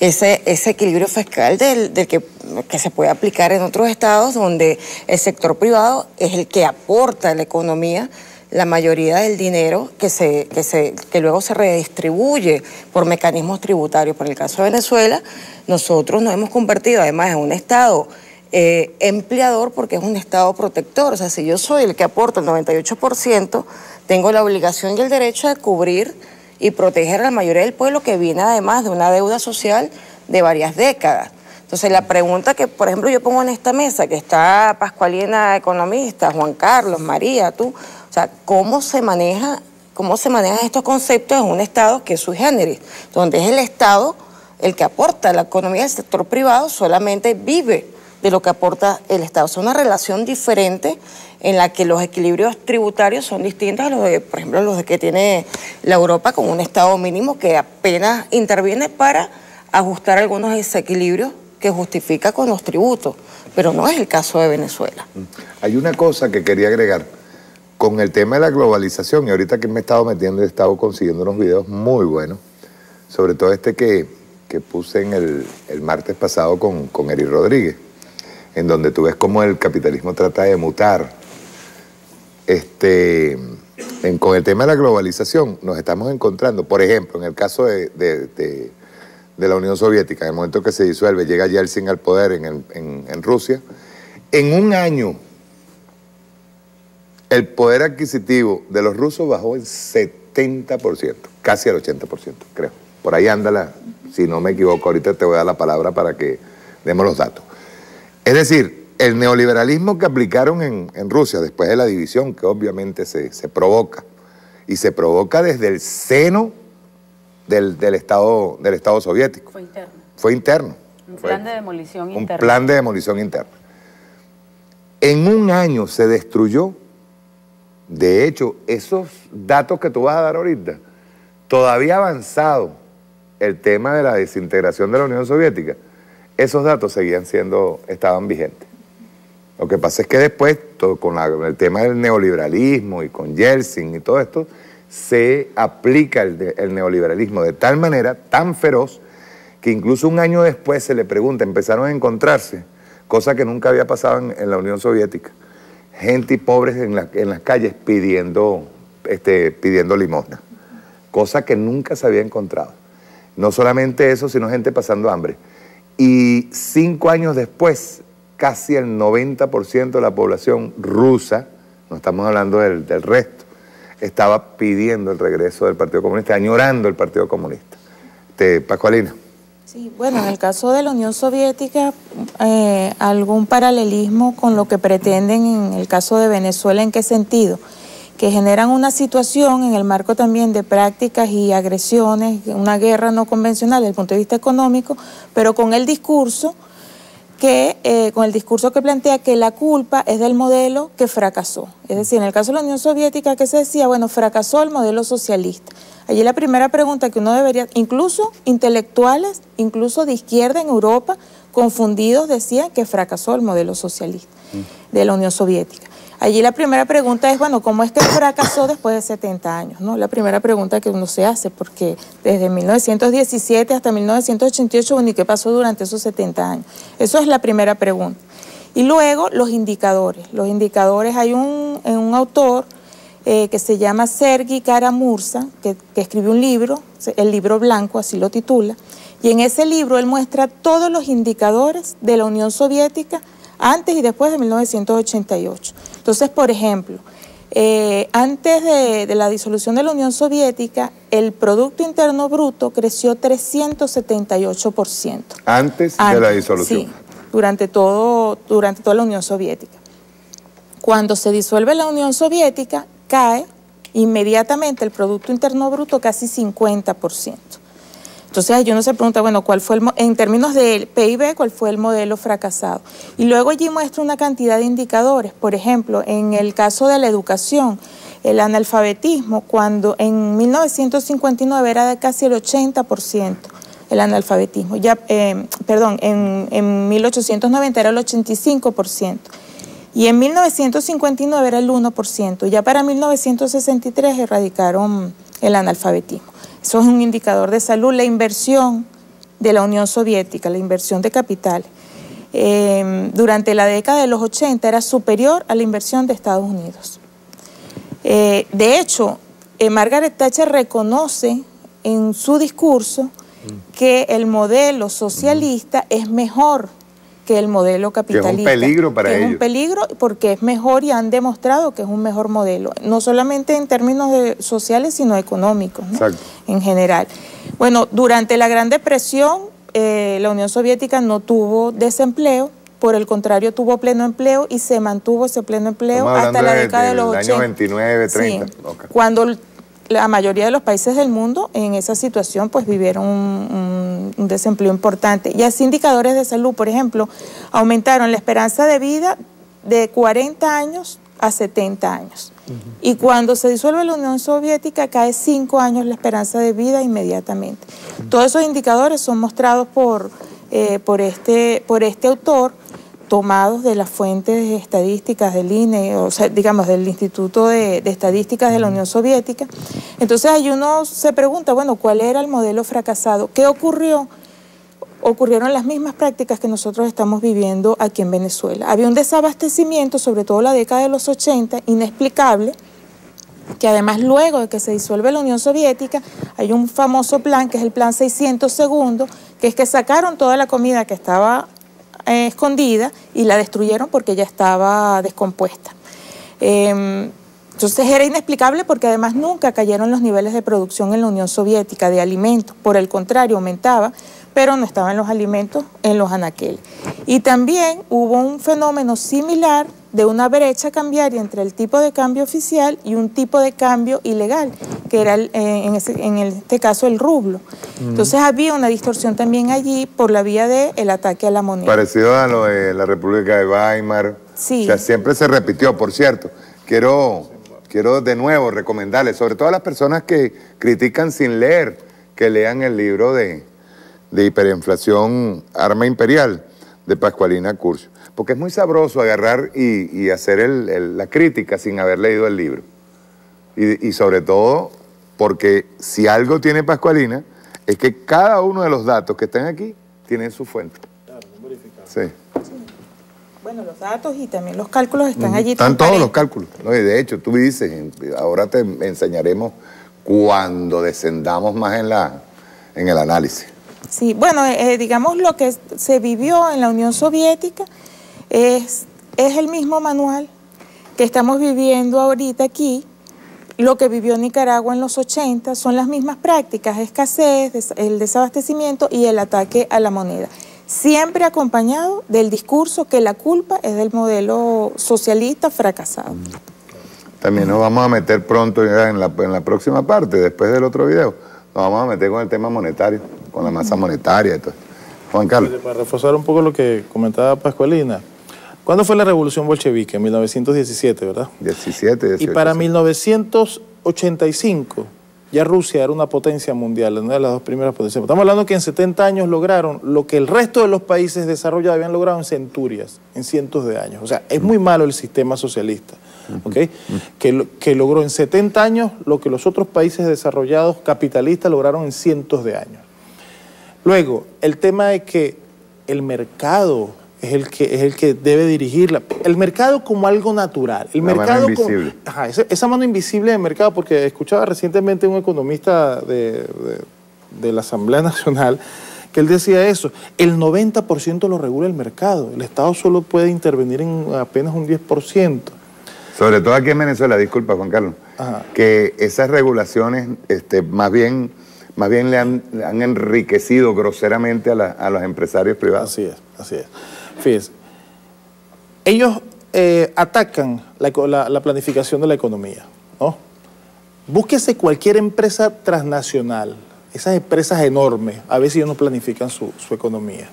ese, ese equilibrio fiscal del, del que, que se puede aplicar en otros estados donde el sector privado es el que aporta a la economía la mayoría del dinero que, se, que, se, que luego se redistribuye por mecanismos tributarios. Por el caso de Venezuela, nosotros nos hemos convertido además en un Estado eh, empleador porque es un Estado protector. O sea, si yo soy el que aporta el 98%, tengo la obligación y el derecho de cubrir y proteger a la mayoría del pueblo que viene además de una deuda social de varias décadas. Entonces, la pregunta que, por ejemplo, yo pongo en esta mesa, que está Pascualina, economista, Juan Carlos, María, tú, sea, ¿cómo se maneja, cómo se manejan estos conceptos en un Estado que es sui generis, donde es el Estado el que aporta la economía del sector privado, solamente vive de lo que aporta el Estado. Es una relación diferente en la que los equilibrios tributarios son distintos a los de, por ejemplo, los de que tiene la Europa con un Estado mínimo que apenas interviene para ajustar algunos desequilibrios que justifica con los tributos, pero no es el caso de Venezuela. Hay una cosa que quería agregar. Con el tema de la globalización, y ahorita que me he estado metiendo, he estado consiguiendo unos videos muy buenos, sobre todo este que, que puse en el, el martes pasado con, con Eri Rodríguez, en donde tú ves cómo el capitalismo trata de mutar. Este, con el tema de la globalización, nos estamos encontrando, por ejemplo, en el caso de, de- de- la Unión Soviética, en el momento que se disuelve, llega Yeltsin al poder en, en- en Rusia, en un año el poder adquisitivo de los rusos bajó en 70%, casi al 80%, creo. Por ahí anda la, si no me equivoco, ahorita te voy a dar la palabra para que demos los datos. Es decir, el neoliberalismo que aplicaron en, en Rusia después de la división, que obviamente se, se provoca, y se provoca desde el seno del, del estado, del Estado soviético, Fue interno. fue interno. Un Fue- plan de demolición un interna. plan de demolición interna. En un año se destruyó. De hecho, esos datos que tú vas a dar ahorita, todavía avanzado el tema de la desintegración de la Unión Soviética, esos datos seguían siendo, estaban vigentes. Lo que pasa es que después, con el tema del neoliberalismo y con Yeltsin y todo esto, se aplica el, neoliberalismo de tal manera, tan feroz, que incluso un año después se le pregunta, empezaron a encontrarse, cosa que nunca había pasado en la Unión Soviética, gente y pobres en, la- en las calles pidiendo, este, pidiendo limosna, cosa que nunca se había encontrado. No solamente eso, sino gente pasando hambre. Y cinco años después, casi el 90% de la población rusa, no estamos hablando del, del resto, estaba pidiendo el regreso del Partido Comunista, añorando el Partido Comunista. Este, Pascualina. Sí, bueno, en el caso de la Unión Soviética, eh, algún paralelismo con lo que pretenden en el caso de Venezuela, ¿en qué sentido? Que generan una situación en el marco también de prácticas y agresiones, una guerra no convencional desde el punto de vista económico, pero con el discurso que eh, con el discurso que plantea que la culpa es del modelo que fracasó. Es decir, en el caso de la Unión Soviética, que se decía, bueno, fracasó el modelo socialista. Allí la primera pregunta que uno debería, incluso intelectuales, incluso de izquierda en Europa, confundidos decían que fracasó el modelo socialista de la Unión Soviética. Allí la primera pregunta es, bueno, ¿cómo es que fracasó después de 70 años? ¿no? La primera pregunta que uno se hace, porque desde 1917 hasta 1988, bueno, ¿y qué pasó durante esos 70 años? Eso es la primera pregunta. Y luego los indicadores. Los indicadores, hay un, un autor eh, que se llama Sergi Karamursa, que, que escribió un libro, el libro blanco, así lo titula, y en ese libro él muestra todos los indicadores de la Unión Soviética antes y después de 1988. Entonces, por ejemplo, eh, antes de, de la disolución de la Unión Soviética, el Producto Interno Bruto creció 378%. Antes, de Antes, la disolución. Sí, durante, todo, durante toda la Unión Soviética. Cuando se disuelve la Unión Soviética, cae inmediatamente el Producto Interno Bruto casi 50%. Entonces ahí uno se pregunta, bueno, ¿cuál fue el, en términos del PIB, cuál fue el modelo fracasado? Y luego allí muestra una cantidad de indicadores. Por ejemplo, en el caso de la educación, el analfabetismo, cuando en 1959 era de casi el 80% el analfabetismo, ya, eh, perdón, en, en 1890 era el 85%. Y en 1959 era el 1%. Ya para 1963 erradicaron el analfabetismo. Eso es un indicador de salud. La inversión de la Unión Soviética, la inversión de capital, eh, durante la década de los 80 era superior a la inversión de Estados Unidos. Eh, de hecho, eh, Margaret Thatcher reconoce en su discurso que el modelo socialista es mejor que el modelo Que es capitalista. un peligro para Que Es ellos. un peligro porque es mejor y han demostrado que es un mejor modelo, no solamente en términos de- sociales, sino económicos, ¿no? Exacto. en general. Bueno, durante la Gran Depresión, eh, la Unión Soviética no tuvo desempleo, por el contrario, tuvo pleno empleo y se mantuvo ese pleno empleo hasta la de- década de, del los año 80. 29, 30. Sí, Ok. Cuando la mayoría de los países del mundo en esa situación pues vivieron un, desempleo importante. Y así indicadores de salud, por ejemplo, aumentaron la esperanza de vida de 40 años a 70 años. Y cuando se disuelve la Unión Soviética cae 5 años la esperanza de vida inmediatamente. Todos esos indicadores son mostrados por eh, por, este, por este autor tomados de las fuentes estadísticas del INE, o sea, digamos, del Instituto de, Estadísticas de la Unión Soviética. Entonces ahí uno se pregunta, bueno, ¿cuál era el modelo fracasado? ¿Qué ocurrió? Ocurrieron las mismas prácticas que nosotros estamos viviendo aquí en Venezuela. Había un desabastecimiento, sobre todo en la década de los 80, inexplicable, que además luego de que se disuelve la Unión Soviética, hay un famoso plan, que es el Plan 600 segundos, que es que sacaron toda la comida que estaba eh, escondida y la destruyeron porque ya estaba descompuesta. Eh, entonces era inexplicable porque además nunca cayeron los niveles de producción en la Unión Soviética de alimentos, por el contrario, aumentaba, pero no estaban los alimentos en los anaqueles. Y también hubo un fenómeno similar de una brecha cambiaria entre el tipo de cambio oficial y un tipo de cambio ilegal, que era el, eh, en, ese, en, este caso el rublo. Entonces había una distorsión también allí por la vía del el ataque a la moneda. Parecido a lo de la República de Weimar. Sí. O sea, siempre se repitió, por cierto. Quiero, quiero de nuevo recomendarles, sobre todo a las personas que critican sin leer, que lean el libro de, de hiperinflación Arma Imperial de Pascualina Curcio porque es muy sabroso agarrar y, hacer la crítica sin haber leído el libro. Y, sobre todo porque si algo tiene Pascualina es que cada uno de los datos que están aquí tienen su fuente. Claro, Sí. Bueno, los datos y también los cálculos están allí. Están todos los cálculos. y de hecho, tú dices, ahora te enseñaremos cuando descendamos más en, la, en el análisis. Sí, bueno, eh, eh, digamos lo que se vivió en la Unión Soviética es, es el mismo manual que estamos viviendo ahorita aquí, lo que vivió Nicaragua en los 80, son las mismas prácticas, escasez, el desabastecimiento y el ataque a la moneda. Siempre acompañado del discurso que la culpa es del modelo socialista fracasado. También nos vamos a meter pronto en la, en la próxima parte, después del otro video, nos vamos a meter con el tema monetario, con la masa monetaria y todo. Juan Carlos. Para reforzar un poco lo que comentaba Pascualina, ¿Cuándo fue la revolución bolchevique? En 1917, ¿verdad? 17, 18. Y para 1985 ya Rusia era una potencia mundial, una de las dos primeras potencias. Estamos hablando que en 70 años lograron lo que el resto de los países desarrollados habían logrado en centurias, en cientos de años. O sea, es muy malo el sistema socialista, ¿ok? Que, que logró en 70 años lo que los otros países desarrollados capitalistas lograron en cientos de años. Luego, el tema es que el mercado es el que, es el que debe dirigirla. El mercado como algo natural. El mercado mano invisible. ajá, esa, mano invisible del mercado, porque escuchaba recientemente un economista de, de, la Asamblea Nacional que él decía eso. El 90% lo regula el mercado. El Estado solo puede intervenir en apenas un 10%. Sobre todo aquí en Venezuela, disculpa Juan Carlos, que esas regulaciones este, más bien más bien le han, han enriquecido groseramente a, a, los empresarios privados. Así es, así es. Fíjense, ellos eh, atacan la, planificación de la economía, ¿no? Búsquese cualquier empresa transnacional, esas empresas enormes, a veces ellos no planifican su, economía.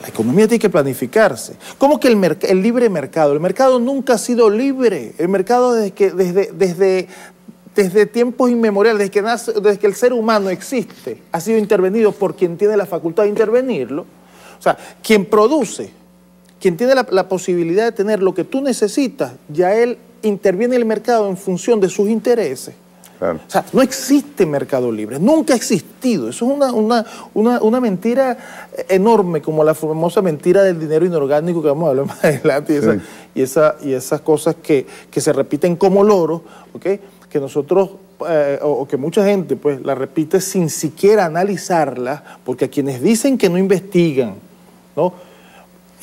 La economía tiene que planificarse. ¿Cómo que el, el, libre mercado? El mercado nunca ha sido libre. El mercado desde, que, desde, desde, tiempos inmemoriales, desde que, nace, desde que el ser humano existe, ha sido intervenido por quien tiene la facultad de intervenirlo sea, quien produce, quien tiene la, posibilidad de tener lo que tú necesitas, ya él interviene en el mercado en función de sus intereses. O sea, no existe mercado libre, nunca ha existido. Eso es una, mentira enorme, como la famosa mentira del dinero inorgánico que vamos a hablar más adelante, y, y, esas cosas que, se repiten como loros, que nosotros eh, o, que mucha gente pues la repite sin siquiera analizarla, porque a quienes dicen que no investigan, ¿no?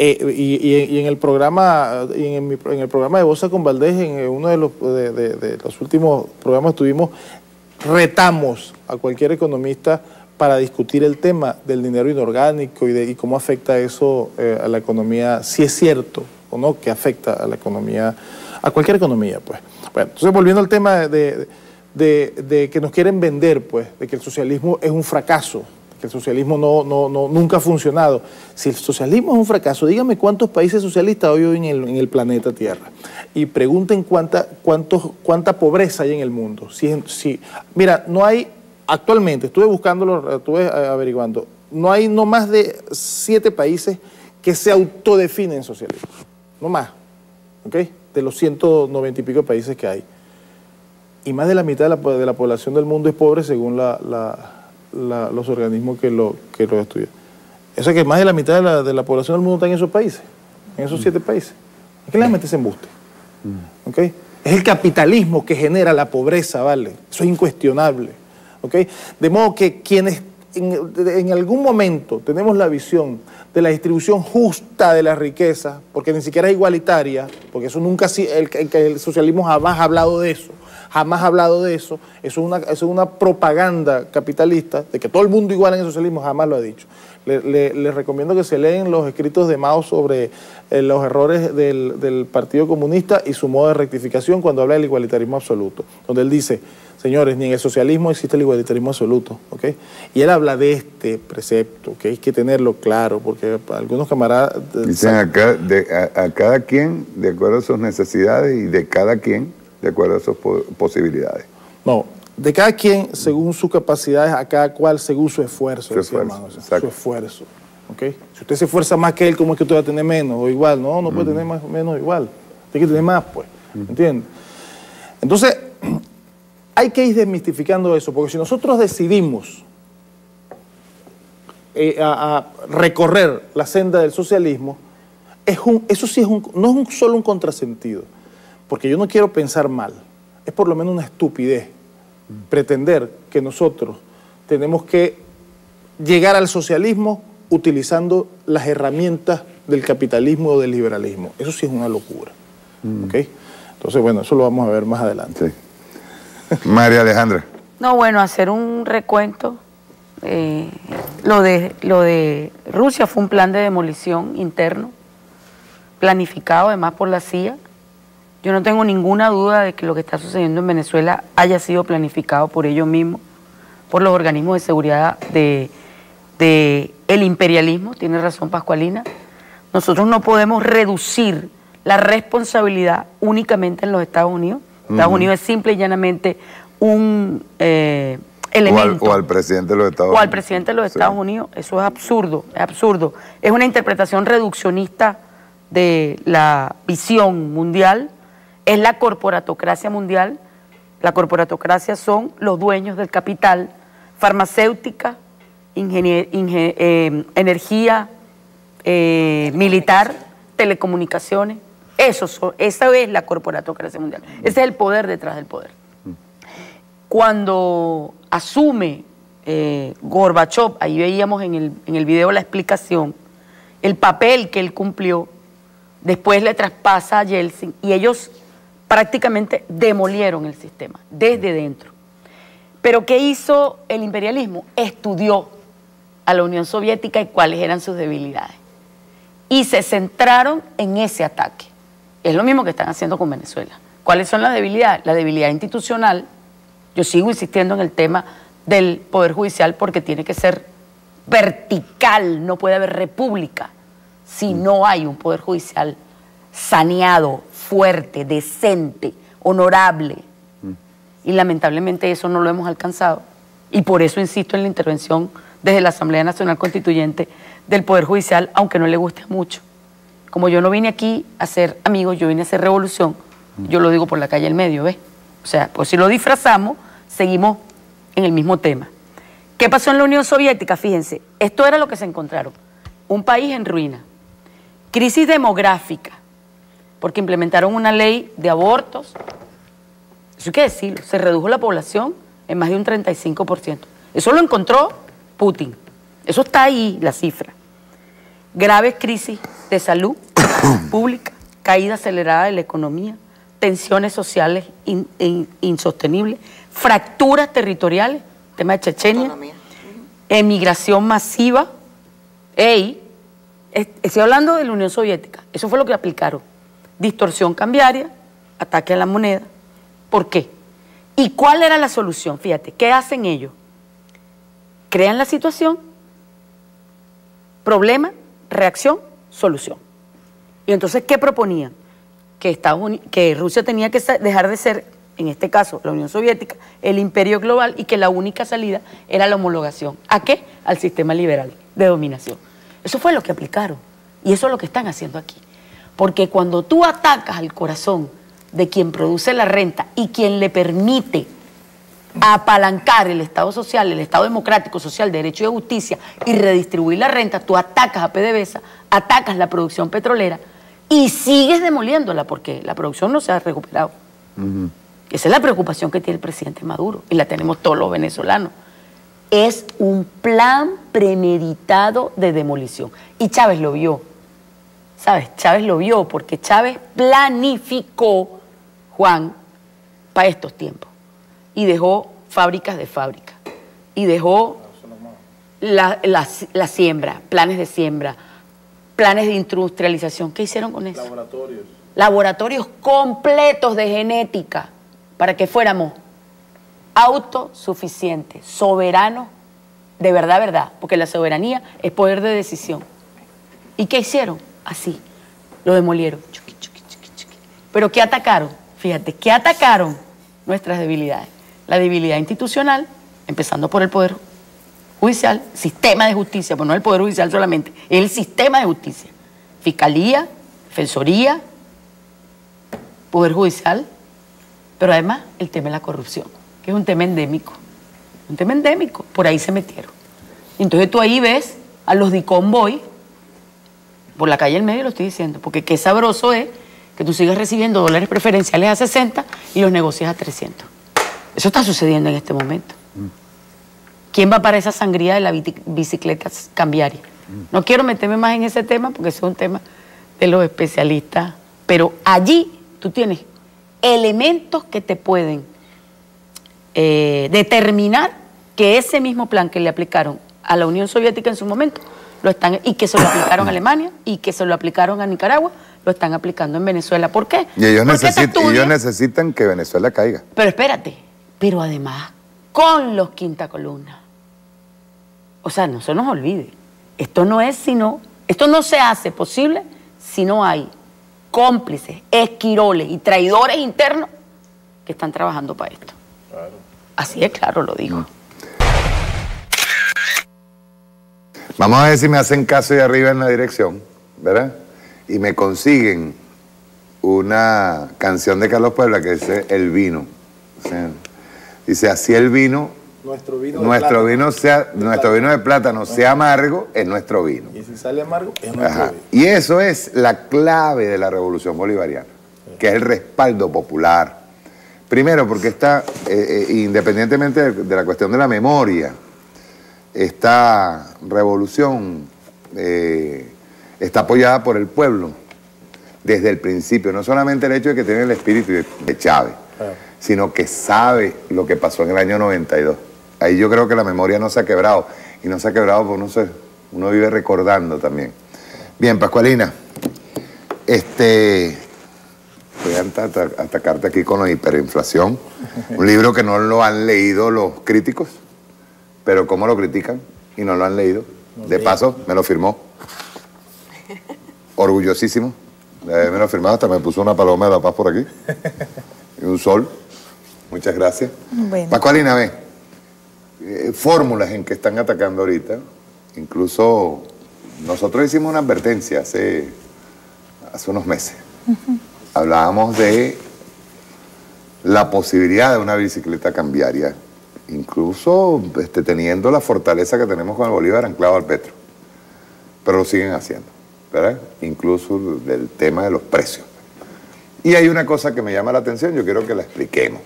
Eh, y, en el programa en, el programa de Bosa con Valdés, en uno de los, de, los últimos programas tuvimos, retamos a cualquier economista para discutir el tema del dinero inorgánico y, de, cómo afecta eso eh, a la economía, si es cierto o no que afecta a la economía, a cualquier economía, pues. Bueno, entonces volviendo al tema de, de que nos quieren vender, pues, de que el socialismo es un fracaso, que el socialismo no, no, nunca ha funcionado. Si el socialismo es un fracaso, dígame cuántos países socialistas hoy hay en el, en el planeta Tierra. Y pregunten cuánta, cuántos, cuánta pobreza hay en el mundo. Si, si, mira, no hay, actualmente, estuve buscándolo, estuve averiguando, no hay no más de siete países que se autodefinen socialismo. No más. ¿Ok? De los 190 y pico países que hay. Y más de la mitad de la, de la población del mundo es pobre según la- la- los organismos que lo, que lo estudian. Eso es que más de la mitad de la, de la población del mundo está en esos países, en esos siete países. ¿A qué le mete ese embuste? ¿ok? Es el capitalismo que genera la pobreza, ¿vale? Eso es incuestionable, ¿ok? De modo que quienes en, algún momento tenemos la visión de la distribución justa de la riqueza, porque ni siquiera es igualitaria, porque eso nunca, el, el- el socialismo jamás ha hablado de eso, jamás ha hablado de eso, eso es una, eso es una propaganda capitalista, de que todo el mundo igual en el socialismo, jamás lo ha dicho. Le- le- les recomiendo que se leen los escritos de Mao sobre eh, los errores del, del Partido Comunista y su modo de rectificación cuando habla del igualitarismo absoluto, donde él dice, señores, ni en el socialismo existe el igualitarismo absoluto, ¿ok? Y él habla de este precepto, que hay que tenerlo claro, porque algunos camaradas... Dicen a cada, de- a- a cada quien de acuerdo a sus necesidades y de cada quien de acuerdo a sus po- posibilidades. No, de cada quien según sus capacidades, a cada cual según su esfuerzo. Su esfuerzo, Mao, o sea, exacto. su esfuerzo. ¿ok? Si usted se esfuerza más que él, ¿cómo es que usted va a tener menos o igual? No, no puede tener más o menos igual. Tiene que tener más, pues. ¿Entiendes? Entonces, hay que ir desmistificando eso, porque si nosotros decidimos eh, a, a recorrer la senda del socialismo, es un, eso sí es un, no es un- solo un contrasentido, porque yo no quiero pensar mal, es por lo menos una estupidez pretender que nosotros tenemos que llegar al socialismo utilizando las herramientas del capitalismo o del liberalismo. Eso sí es una locura. ¿ok? Entonces, bueno, eso lo vamos a ver más adelante. María Alejandra. No, bueno, hacer un recuento. eh, lo, de, lo de Rusia fue un plan de demolición interno, planificado además por la CIA. Yo no tengo ninguna duda de que lo que está sucediendo en Venezuela haya sido planificado por ellos mismos, por los organismos de seguridad de, de el imperialismo, tiene razón Pascualina. Nosotros no podemos reducir la responsabilidad únicamente en los Estados Unidos. Estados. Unidos es simple y llanamente un eh, O al, elemento o al presidente de los Estados o al Unidos. presidente de los Sí. Estados Unidos. Eso es absurdo, es absurdo. Es una interpretación reduccionista de la visión mundial, es la corporatocracia mundial. La corporatocracia son los dueños del capital, farmacéutica, eh, energía, eh, militar, telecomunicaciones. Eso son- esa es la corporatocracia mundial. Ese es el poder detrás del poder cuando asume eh, Gorbachev, ahí veíamos en el, en el video la explicación, el papel que él cumplió, después le traspasa a Yeltsin y ellos prácticamente demolieron el sistema desde dentro. Pero ¿qué hizo el imperialismo? Estudió a la Unión Soviética y cuáles eran sus debilidades. Y se centraron en ese ataque. Es lo mismo que están haciendo con Venezuela. ¿Cuáles son las debilidades? La debilidad institucional, yo sigo insistiendo en el tema del Poder Judicial porque tiene que ser vertical, no puede haber república si no hay un Poder Judicial saneado, fuerte, decente, honorable. Y lamentablemente eso no lo hemos alcanzado. Y por eso insisto en la intervención desde la Asamblea Nacional Constituyente del Poder Judicial, aunque no le guste mucho. Como yo no vine aquí a ser amigos, yo vine a hacer revolución, yo lo digo por la calle del medio, ¿ves? O sea, pues si lo disfrazamos, seguimos en el mismo tema. ¿Qué pasó en la Unión Soviética? Fíjense, esto era lo que se encontraron. Un país en ruina, crisis demográfica, porque implementaron una ley de abortos. Eso hay que decirlo, se redujo la población en más de un 35%. Eso lo encontró Putin. Eso está ahí, la cifra. Graves crisis de salud pública, caída acelerada de la economía, tensiones sociales in- in- insostenibles, fracturas territoriales, tema de Chechenia, emigración masiva. Ey, es- estoy hablando de la Unión Soviética, eso fue lo que aplicaron. Distorsión cambiaria, ataque a la moneda. ¿Por qué? ¿Y cuál era la solución? Fíjate, ¿qué hacen ellos? Crean la situación, problema, reacción, solución. Y entonces, ¿qué proponían? Que, Estados Uni- que Rusia tenía que dejar de ser, en este caso, la Unión Soviética, el imperio global y que la única salida era la homologación. ¿A qué? Al sistema liberal. de dominación. Eso fue lo que aplicaron. Y eso es lo que están haciendo aquí. Porque cuando tú atacas al corazón de quien produce la renta y quien le permite apalancar el Estado social, el Estado democrático, social, de derecho y justicia y redistribuir la renta, tú atacas a PDVSA, atacas la producción petrolera y sigues demoliéndola porque la producción no se ha recuperado. Esa es la preocupación que tiene el presidente Maduro y la tenemos todos los venezolanos. Es un plan premeditado de demolición. Y Chávez lo vio. ¿Sabes? Chávez lo vio porque Chávez planificó, Juan, para estos tiempos. Y dejó fábricas de fábrica. Y dejó la, la- la siembra, planes de siembra, planes de industrialización. ¿Qué hicieron con eso? Laboratorios. laboratorios completos de genética para que fuéramos autosuficientes, soberanos, de verdad, verdad, porque la soberanía es poder de decisión. ¿Y qué hicieron? Así, lo demolieron. Pero ¿qué atacaron? Fíjate, ¿qué atacaron? Nuestras debilidades. La debilidad institucional, empezando por el Poder Judicial, sistema de justicia, pues no el Poder Judicial solamente, el sistema de justicia. Fiscalía, Defensoría, Poder Judicial, pero además el tema de la corrupción, que es un tema endémico. Un tema endémico, por ahí se metieron. Entonces tú ahí ves a los de convoy, por la calle del medio lo estoy diciendo, porque qué sabroso es que tú sigas recibiendo dólares preferenciales a 60 y los negocias a 300. Eso está sucediendo en este momento. ¿Quién va para esa sangría de la biti- bicicleta cambiaria? No quiero meterme más en ese tema porque es un tema de los especialistas, pero allí tú tienes elementos que te pueden eh, determinar que ese mismo plan que le aplicaron a la Unión Soviética en su momento lo están y que se lo aplicaron a Alemania y que se lo aplicaron a Nicaragua lo están aplicando en Venezuela. ¿Por qué? Y ellos, necesitan, ellos necesitan que Venezuela caiga. pero espérate, pero además con los quinta columna. O sea, no se nos olvide. Esto no es sino, esto no se hace posible si no hay cómplices, esquiroles y traidores internos que están trabajando para esto. Así es claro, lo digo. Vamos a ver si me hacen caso de arriba en la dirección, ¿verdad? Y me consiguen una canción de Carlos Puebla que dice El vino. O sea, dice, así el vino, Nuestro vino de nuestro plátano. vino sea, nuestro vino de plátano sea amargo, es nuestro vino. Y si sale amargo, es nuestro Ajá. vino. Y eso es la clave de la revolución bolivariana, que es el respaldo popular. Primero, porque está, eh, eh, independientemente de, de la cuestión de la memoria, esta revolución eh, está apoyada por el pueblo desde el principio. No solamente el hecho de que tiene el espíritu de, de Chávez, Claro. Sino que sabe lo que pasó en el año 92. Ahí yo creo que la memoria no se ha quebrado. Y no se ha quebrado porque uno, se- uno vive recordando también. Bien, Pascualina, este, voy a ata- ata- atacarte aquí con la hiperinflación. Un libro que no lo han leído los críticos, pero cómo lo critican y no lo han leído. De paso, me lo firmó. Orgullosísimo. de haberme firmado, hasta me puso una paloma de la paz por aquí. Y un sol. Muchas gracias. Bueno. Pascualina, ve. eh, fórmulas en que están atacando ahorita. Incluso nosotros hicimos una advertencia hace, hace unos meses. Hablábamos de la posibilidad de una bicicleta cambiaria, incluso este, teniendo la fortaleza que tenemos con el Bolívar anclado al petro. Pero lo siguen haciendo, ¿verdad? Incluso del tema de los precios. Y hay una cosa que me llama la atención, yo quiero que la expliquemos.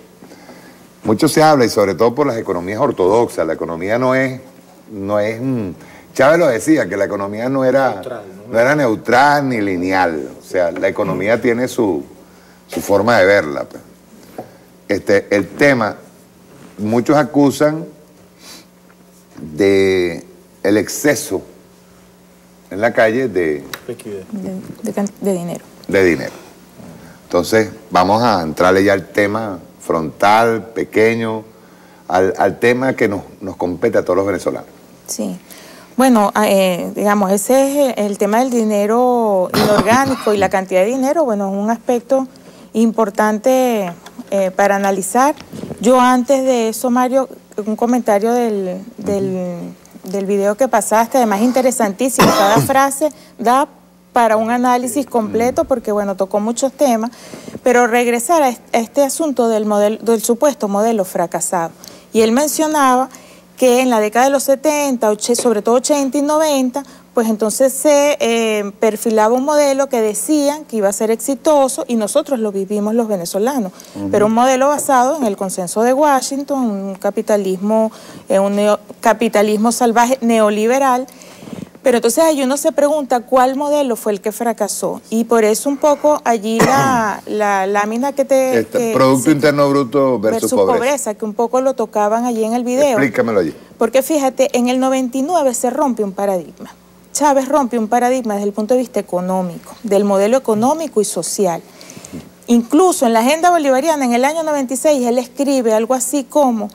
Mucho se habla, y sobre todo por las economías ortodoxas, la economía no es, no es, mm, Chávez lo decía, que la economía no era neutral, ¿no? era neutral ni lineal, o sea, la economía tiene su, su forma de verla. pues. Este, el tema, muchos acusan de el exceso en la calle de, de dinero. de dinero. Entonces, vamos a entrarle ya al tema frontal, pequeño, al, al tema que nos, nos compete a todos los venezolanos. Sí. Bueno, ah, eh, digamos, ese es el, el tema del dinero inorgánico y la cantidad de dinero, bueno, es un aspecto importante eh, para analizar. Yo antes de eso, Mario, un comentario del, del del video que pasaste, además interesantísimo, cada frase da para un análisis completo porque, bueno, tocó muchos temas, pero regresar a est- a este asunto del, modelo, del supuesto modelo fracasado. Y él mencionaba que en la década de los 70, och- sobre todo 80 y 90, pues entonces se eh, perfilaba un modelo que decían que iba a ser exitoso y nosotros lo vivimos los venezolanos, pero un modelo basado en el consenso de Washington, un capitalismo, eh, un capitalismo salvaje neoliberal. Pero entonces ahí uno se pregunta cuál modelo fue el que fracasó. Y por eso un poco allí la, la lámina que te... Este, que- Producto sí, Interno Bruto versus, pobreza. que un poco lo tocaban allí en el video. Explícamelo allí. Porque fíjate, en el 99 se rompe un paradigma. Chávez rompe un paradigma desde el punto de vista económico, del modelo económico y social. Incluso en la agenda bolivariana, en el año 96, él escribe algo así como,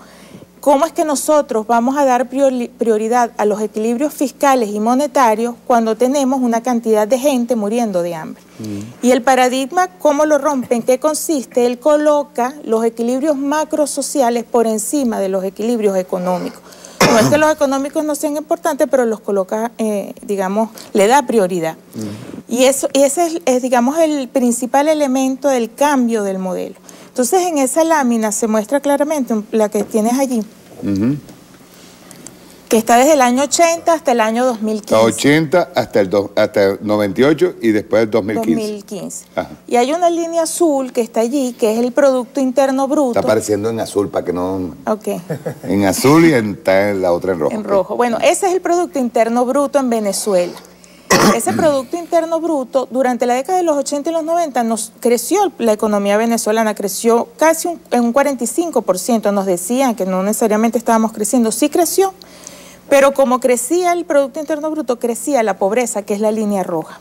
¿cómo es que nosotros vamos a dar priori- prioridad a los equilibrios fiscales y monetarios cuando tenemos una cantidad de gente muriendo de hambre? Y el paradigma, ¿cómo lo rompe? ¿En qué consiste? Él coloca los equilibrios macrosociales por encima de los equilibrios económicos. No es que los económicos no sean importantes, pero los coloca, eh, digamos, le da prioridad. Y, eso, y ese es, es, digamos, el principal elemento del cambio del modelo. Entonces, en esa lámina se muestra claramente, la que tienes allí, Ujú. que está desde el año 80 hasta el año 2015. 80 hasta el, do- hasta el 98 y después el 2015. 2015. Ajá. Y hay una línea azul que está allí, que es el Producto Interno Bruto. Está apareciendo en azul para que no... Ok, En azul y en, está en la otra en rojo. en rojo. Bueno, ese es el Producto Interno Bruto en Venezuela. Ese Producto Interno Bruto, durante la década de los 80 y los 90, nos creció la economía venezolana, creció casi un, en un 45%. Nos decían que no necesariamente estábamos creciendo, sí creció, pero como crecía el Producto Interno Bruto, crecía la pobreza, que es la línea roja.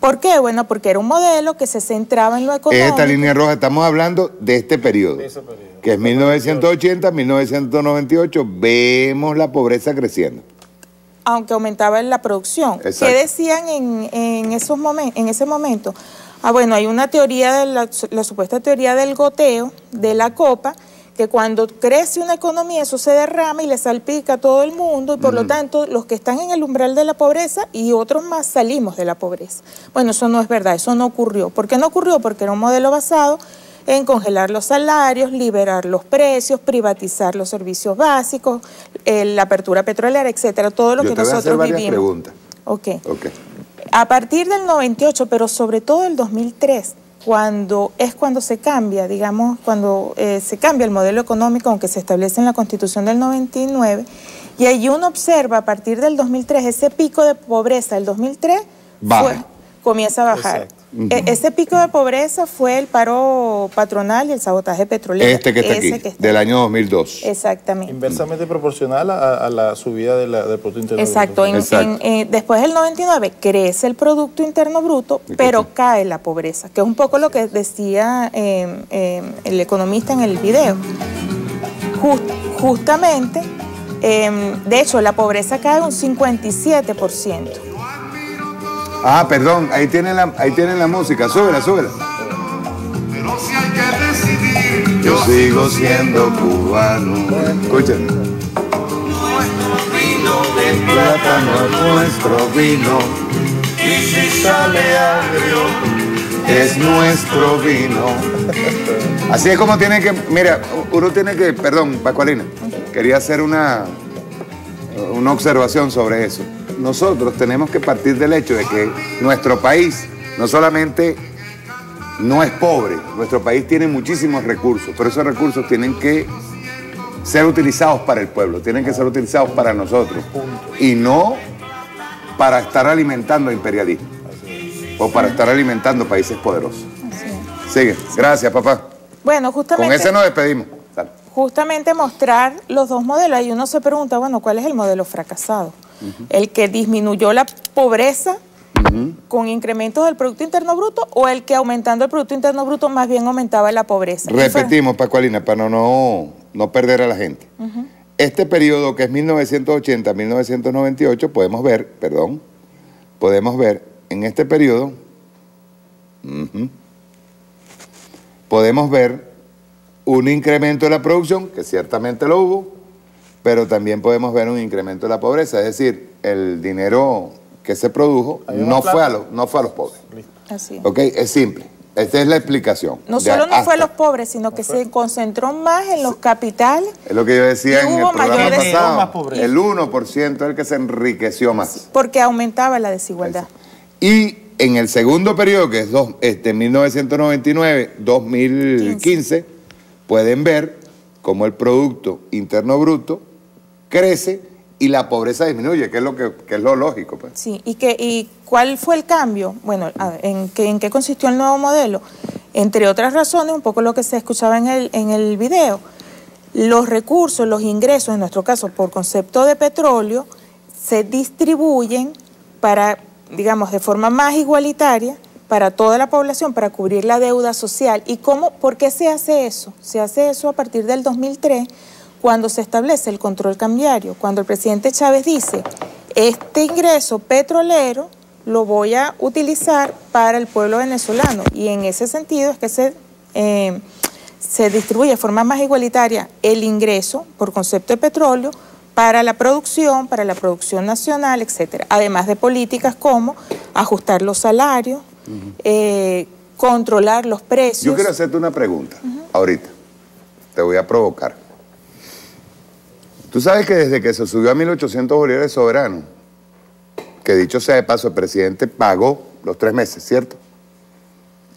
¿Por qué? Bueno, porque era un modelo que se centraba en lo económico. Esta línea roja, estamos hablando de este periodo, que es 1980, 1998, vemos la pobreza creciendo. Aunque aumentaba la producción. Exacto. ¿Qué decían en, en esos momen- en ese momento? Ah, bueno, hay una teoría, de la, la supuesta teoría del goteo, de la copa, que cuando crece una economía eso se derrama y le salpica a todo el mundo y por lo tanto los que están en el umbral de la pobreza y otros más salimos de la pobreza. Bueno, eso no es verdad, eso no ocurrió. ¿Por qué no ocurrió? Porque era un modelo basado en congelar los salarios, liberar los precios, privatizar los servicios básicos, eh, la apertura petrolera, etcétera, todo lo Yo que te voy a hacer nosotros varias vivimos. preguntas. Ok. Ok. A partir del 98, pero sobre todo del 2003, cuando es cuando se cambia, digamos, cuando eh, se cambia el modelo económico, aunque se establece en la Constitución del 99, y allí uno observa a partir del 2003 ese pico de pobreza del 2003 Baja. fue- comienza a bajar. E- ese pico de pobreza fue el paro patronal y el sabotaje petrolero. Este que está Ese aquí, que está- del año 2002. Exactamente. Inversamente proporcional a, a la subida de la, del Producto Interno Exacto, Bruto. en- Exacto. en- eh, después del 99 crece el Producto Interno Bruto, pero cae la pobreza, que es un poco lo que decía eh, eh, el economista en el video. Jus- justamente, eh, de hecho, la pobreza cae un 57%. Ah, perdón, ahí tienen la, ahí tienen la música, súbela, súbela. Pero si hay que decidir, Yo sigo siendo cubano. Escuchen. nuestro vino de Plátano es nuestro vino, y si sale agrio, es nuestro vino. Así es como tiene que, mira, uno tiene que, perdón, Pacualina, quería hacer una, una observación sobre eso. Nosotros tenemos que partir del hecho de que nuestro país no solamente no es pobre, nuestro país tiene muchísimos recursos, pero esos recursos tienen que ser utilizados para el pueblo, tienen que ser utilizados para nosotros y no para estar alimentando imperialismo o para estar alimentando países poderosos. Sigue, gracias papá. Bueno, Con justamente, ese nos despedimos. Justamente mostrar los dos modelos. Y uno se pregunta, bueno, ¿cuál es el modelo fracasado? ¿El que disminuyó la pobreza con incrementos del Producto Interno Bruto o el que aumentando el Producto Interno Bruto más bien aumentaba la pobreza? Repetimos, Pacualina, para no, no perder a la gente. Este periodo que es 1980-1998, podemos ver, perdón, podemos ver en este periodo, podemos ver un incremento de la producción, que ciertamente lo hubo, pero también podemos ver un incremento de la pobreza. Es decir, el dinero que se produjo no fue, a los, no fue a los pobres. Así es. ¿Ok? Es simple. Esta es la explicación. No solo no fue a los pobres, sino que se concentró más en los capitales Es lo que yo decía en el programa pasado. El 1% es el que se enriqueció más. porque aumentaba la desigualdad. Y en el segundo periodo, que es dos, este, 1999-2015, pueden ver cómo el Producto Interno Bruto crece y la pobreza disminuye, que es lo, que, que es lo lógico. Pues. Sí, ¿y, que, ¿y cuál fue el cambio? Bueno, ¿en qué, ¿en qué consistió el nuevo modelo? Entre otras razones, un poco lo que se escuchaba en el, en el video, los recursos, los ingresos, en nuestro caso por concepto de petróleo, se distribuyen para, digamos, de forma más igualitaria para toda la población, para cubrir la deuda social. ¿Y cómo, por qué se hace eso? Se hace eso a partir del 2003, cuando se establece el control cambiario, cuando el presidente Chávez dice, este ingreso petrolero lo voy a utilizar para el pueblo venezolano. Y en ese sentido es que se, eh, se distribuye de forma más igualitaria el ingreso por concepto de petróleo para la producción, para la producción nacional, etcétera. Además de políticas como ajustar los salarios, eh, controlar los precios. Yo quiero hacerte una pregunta ahorita. Te voy a provocar. Tú sabes que desde que se subió a 1.800 bolívares soberano, que dicho sea de paso, el presidente pagó los tres meses, ¿cierto?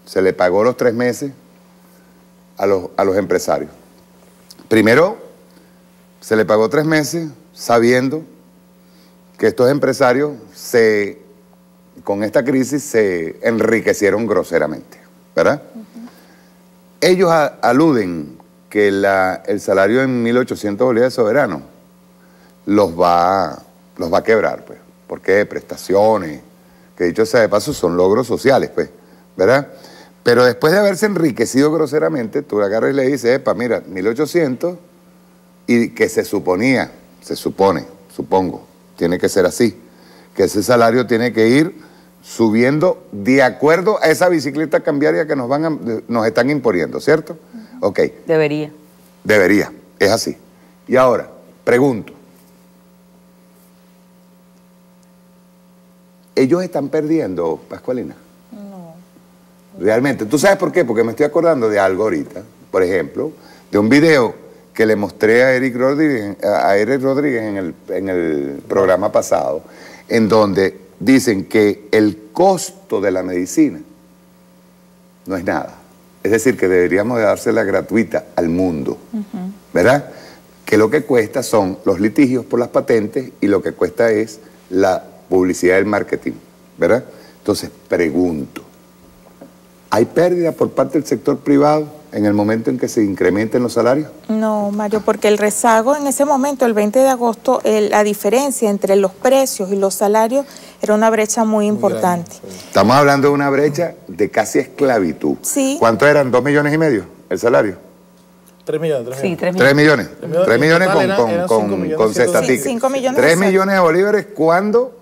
Se le pagó los tres meses a los, a los empresarios. Primero, se le pagó tres meses sabiendo que estos empresarios se, con esta crisis se enriquecieron groseramente, ¿verdad? Ellos a- aluden que el salario en 1.800 bolívares soberano los va, los va a quebrar, pues. ¿Por qué? Prestaciones, que dicho sea de paso son logros sociales, pues, ¿verdad? Pero después de haberse enriquecido groseramente, tú agarras y le dices, epa, mira, 1.800 y que se suponía, se supone, supongo, tiene que ser así, que ese salario tiene que ir subiendo de acuerdo a esa bicicleta cambiaria que nos, van a- nos están imponiendo, ¿cierto? Ok, Debería. debería, es así. Y ahora, pregunto, ¿ellos están perdiendo, Pascualina? No. Realmente. ¿Tú sabes por qué? Porque me estoy acordando de algo ahorita. Por ejemplo, de un video que le mostré a Eric Rodríguez, a Eric Rodríguez en, el, en el programa pasado, en donde dicen que el costo de la medicina no es nada. Es decir, que deberíamos de dársela gratuita al mundo. ¿Verdad? Que lo que cuesta son los litigios por las patentes y lo que cuesta es la publicidad y el marketing. ¿Verdad? Entonces, pregunto, ¿hay pérdida por parte del sector privado en el momento en que se incrementen los salarios? No, Mario, porque el rezago en ese momento, el 20 de agosto, el- la diferencia entre los precios y los salarios era una brecha muy importante. Estamos hablando de una brecha de casi esclavitud. Sí. ¿Cuánto eran? ¿Dos millones y medio el salario? Tres millones, tres Sí, millones. tres Tres millones. Tres millones con, eran- con, eran con, millones con Sí, millones Tres millones de bolívares cuando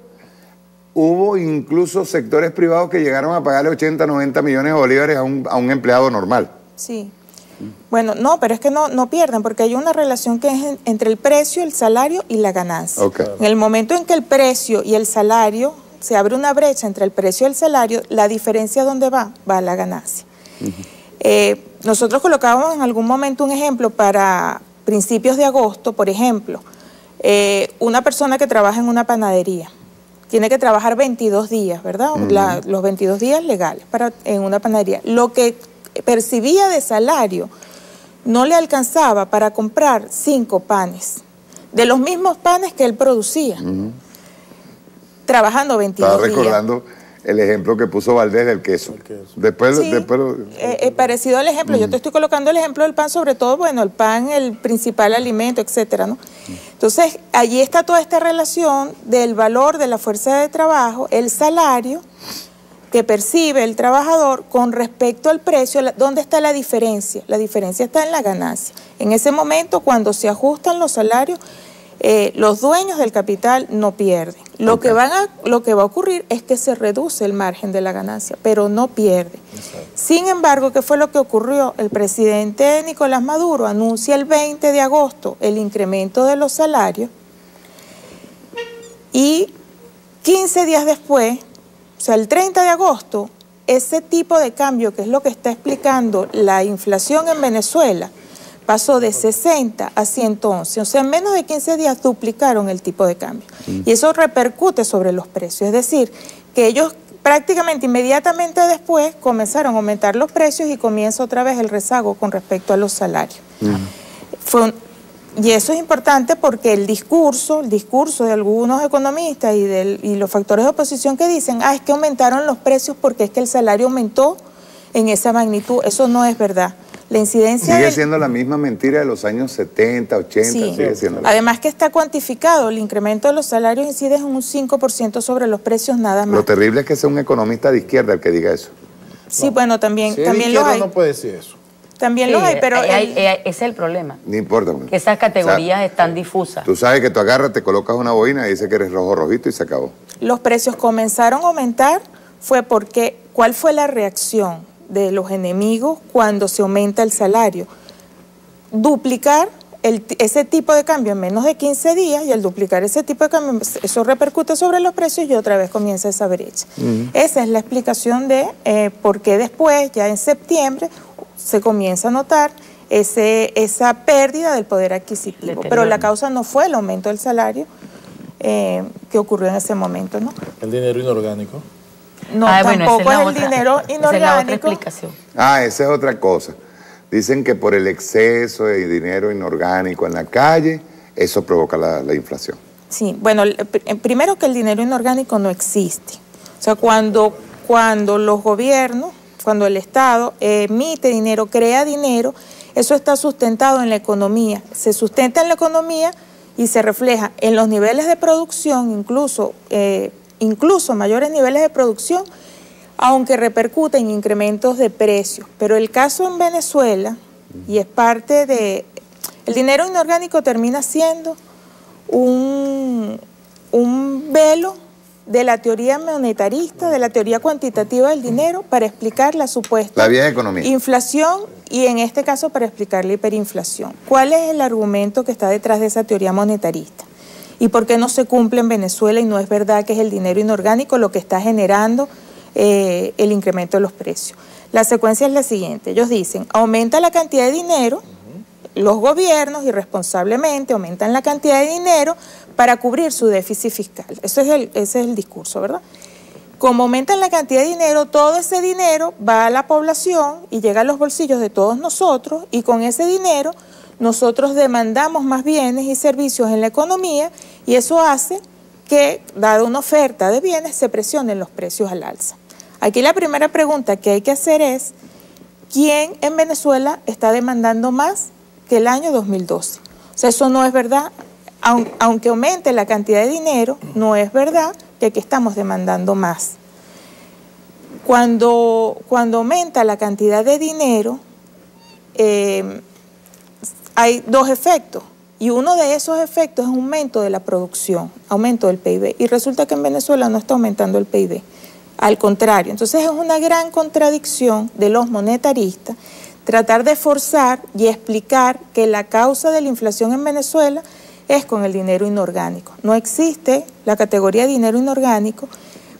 hubo incluso sectores privados que llegaron a pagarle 80, 90 millones de bolívares a un, a un empleado normal. Sí. Bueno, no, pero es que no, no pierden, porque hay una relación que es en- entre el precio, el salario y la ganancia. En el momento en que el precio y el salario, se abre una brecha entre el precio y el salario, la diferencia dónde va, va a la ganancia. Eh, nosotros colocábamos en algún momento un ejemplo para principios de agosto, por ejemplo, eh, una persona que trabaja en una panadería. Tiene que trabajar 22 días, ¿verdad? La- los 22 días legales para, en una panadería. Lo que percibía de salario no le alcanzaba para comprar cinco panes, de los mismos panes que él producía, trabajando 22 Estaba días. recordando el ejemplo que puso Valdés del queso. Después, Sí, después eh, eh, parecido al ejemplo. Yo te estoy colocando el ejemplo del pan, sobre todo, bueno, el pan, el principal alimento, etcétera, ¿no? Entonces, allí está toda esta relación del valor de la fuerza de trabajo, el salario que percibe el trabajador con respecto al precio. ¿Dónde está la diferencia? La diferencia está en la ganancia. En ese momento, cuando se ajustan los salarios, eh, los dueños del capital no pierden. Lo, que van a, lo que va a ocurrir es que se reduce el margen de la ganancia, pero no pierde. Sin embargo, ¿qué fue lo que ocurrió? El presidente Nicolás Maduro anuncia el 20 de agosto el incremento de los salarios y 15 días después, o sea, el 30 de agosto, ese tipo de cambio, que es lo que está explicando la inflación en Venezuela, pasó de 60 a 111. O sea, en menos de 15 días duplicaron el tipo de cambio. Y eso repercute sobre los precios. Es decir, que ellos prácticamente inmediatamente después comenzaron a aumentar los precios y comienza otra vez el rezago con respecto a los salarios. Y eso es importante porque el discurso, el discurso de algunos economistas y, del, y los factores de oposición que dicen, ah, es que aumentaron los precios porque es que el salario aumentó en esa magnitud, eso no es verdad. La incidencia sigue siendo la misma mentira de los años 70, 80, sigue siendo Además que está cuantificado, el incremento de los salarios incide en un 5% sobre los precios nada más. Lo terrible es que sea un economista de izquierda el que diga eso. Sí, bueno, también, también lo hay. no puede decir eso. También lo hay, pero... ese es el problema. No importa. Que esas categorías están difusas. Tú sabes que tú agarras, te colocas una boina y dice que eres rojo rojito y se acabó. Los precios comenzaron a aumentar fue porque, ¿cuál fue la reacción? de los enemigos cuando se aumenta el salario. Duplicar ese tipo de cambio en menos de 15 días y al duplicar ese tipo de cambio, eso repercute sobre los precios y otra vez comienza esa brecha. Esa es la explicación de eh, por qué después, ya en septiembre, se comienza a notar ese, esa pérdida del poder adquisitivo. Pero la causa no fue el aumento del salario eh, que ocurrió en ese momento, ¿no? El dinero inorgánico. No, ah, tampoco es, el dinero inorgánico. Ah, esa es otra cosa. Dicen que por el exceso de dinero inorgánico en la calle, eso provoca la, inflación. Sí, bueno, primero que el dinero inorgánico no existe. O sea, cuando, cuando los gobiernos, cuando el Estado emite dinero, crea dinero, eso está sustentado en la economía. Se sustenta en la economía y se refleja en los niveles de producción, incluso eh, incluso mayores niveles de producción, aunque repercuten en incrementos de precios. Pero el caso en Venezuela, y es parte de... El dinero inorgánico termina siendo un, un velo de la teoría monetarista, de la teoría cuantitativa del dinero, para explicar la supuesta inflación y en este caso para explicar la hiperinflación. ¿Cuál es el argumento que está detrás de esa teoría monetarista? y por qué no se cumple en Venezuela y no es verdad que es el dinero inorgánico lo que está generando eh, el incremento de los precios. La secuencia es la siguiente, ellos dicen, aumenta la cantidad de dinero, los gobiernos irresponsablemente aumentan la cantidad de dinero para cubrir su déficit fiscal. Eso es el, ese es el discurso, ¿verdad? Como aumentan la cantidad de dinero, todo ese dinero va a la población y llega a los bolsillos de todos nosotros y con ese dinero nosotros demandamos más bienes y servicios en la economía y eso hace que, dada una oferta de bienes, se presionen los precios al alza. Aquí la primera pregunta que hay que hacer es, ¿quién en Venezuela está demandando más que el año 2012? O sea, eso no es verdad. Aunque aumente la cantidad de dinero, no es verdad que aquí estamos demandando más. Cuando, cuando aumenta la cantidad de dinero, eh, hay dos efectos. Y uno de esos efectos es aumento de la producción, aumento del PIB. Y resulta que en Venezuela no está aumentando el PIB. Al contrario. Entonces es una gran contradicción de los monetaristas tratar de forzar y explicar que la causa de la inflación en Venezuela es con el dinero inorgánico. No existe la categoría de dinero inorgánico,